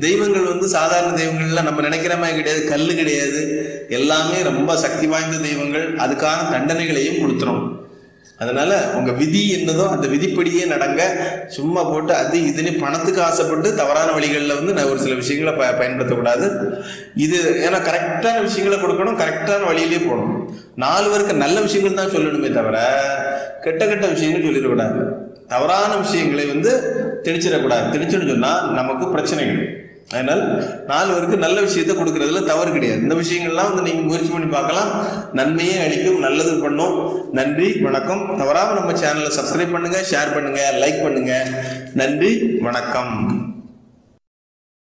தெய்வங்கள் வந்து சாதாரண தெய்வங்கள்லாம் நம்ம நினைக்கிற மாதிரி கிடையாது கல் கிடையாது. எல்லாமே ரொம்ப சக்தி வாய்ந்த தெய்வங்கள். அதுக்கான தண்டனைகளையும் கொடுத்துரும். அதனால உங்க விதி என்னதோ அந்த விதிப்படியே நடங்க. சும்மா போட்டு அது இதுன்னு பணத்துக்கு ஆசைப்பட்டு தவறான வழிகளில் வந்து நான் ஒரு சில விஷயங்களை ப பயன்படுத்தக்கூடாது. இது ஏன்னா கரெக்டான விஷயங்களை கொடுக்கணும் கரெக்டான வழியிலே போகணும். நாலு பேருக்கு நல்ல விஷயங்கள் தான் சொல்லணுமே தவிர கெட்ட கெட்ட விஷயங்கள் சொல்லிடக்கூடாது. தவறான விஷயங்களை வந்து திணிச்சிடக்கூடாது. திணிச்சுன்னு சொன்னால் நமக்கு பிரச்சனைகள். அதனால் நாலுவருக்கு நல்ல விஷயத்தை கொடுக்கறதுல தவறு கிடையாது. இந்த விஷயங்கள்லாம் வந்து நீங்கள் முயற்சி பண்ணி பார்க்கலாம். நன்மையே அளிக்கும் நல்லது பண்ணும். நன்றி வணக்கம். தவறாமல் நம்ம சேனலை சப்ஸ்கிரைப் பண்ணுங்கள் ஷேர் பண்ணுங்கள் லைக் பண்ணுங்கள் நன்றி வணக்கம்.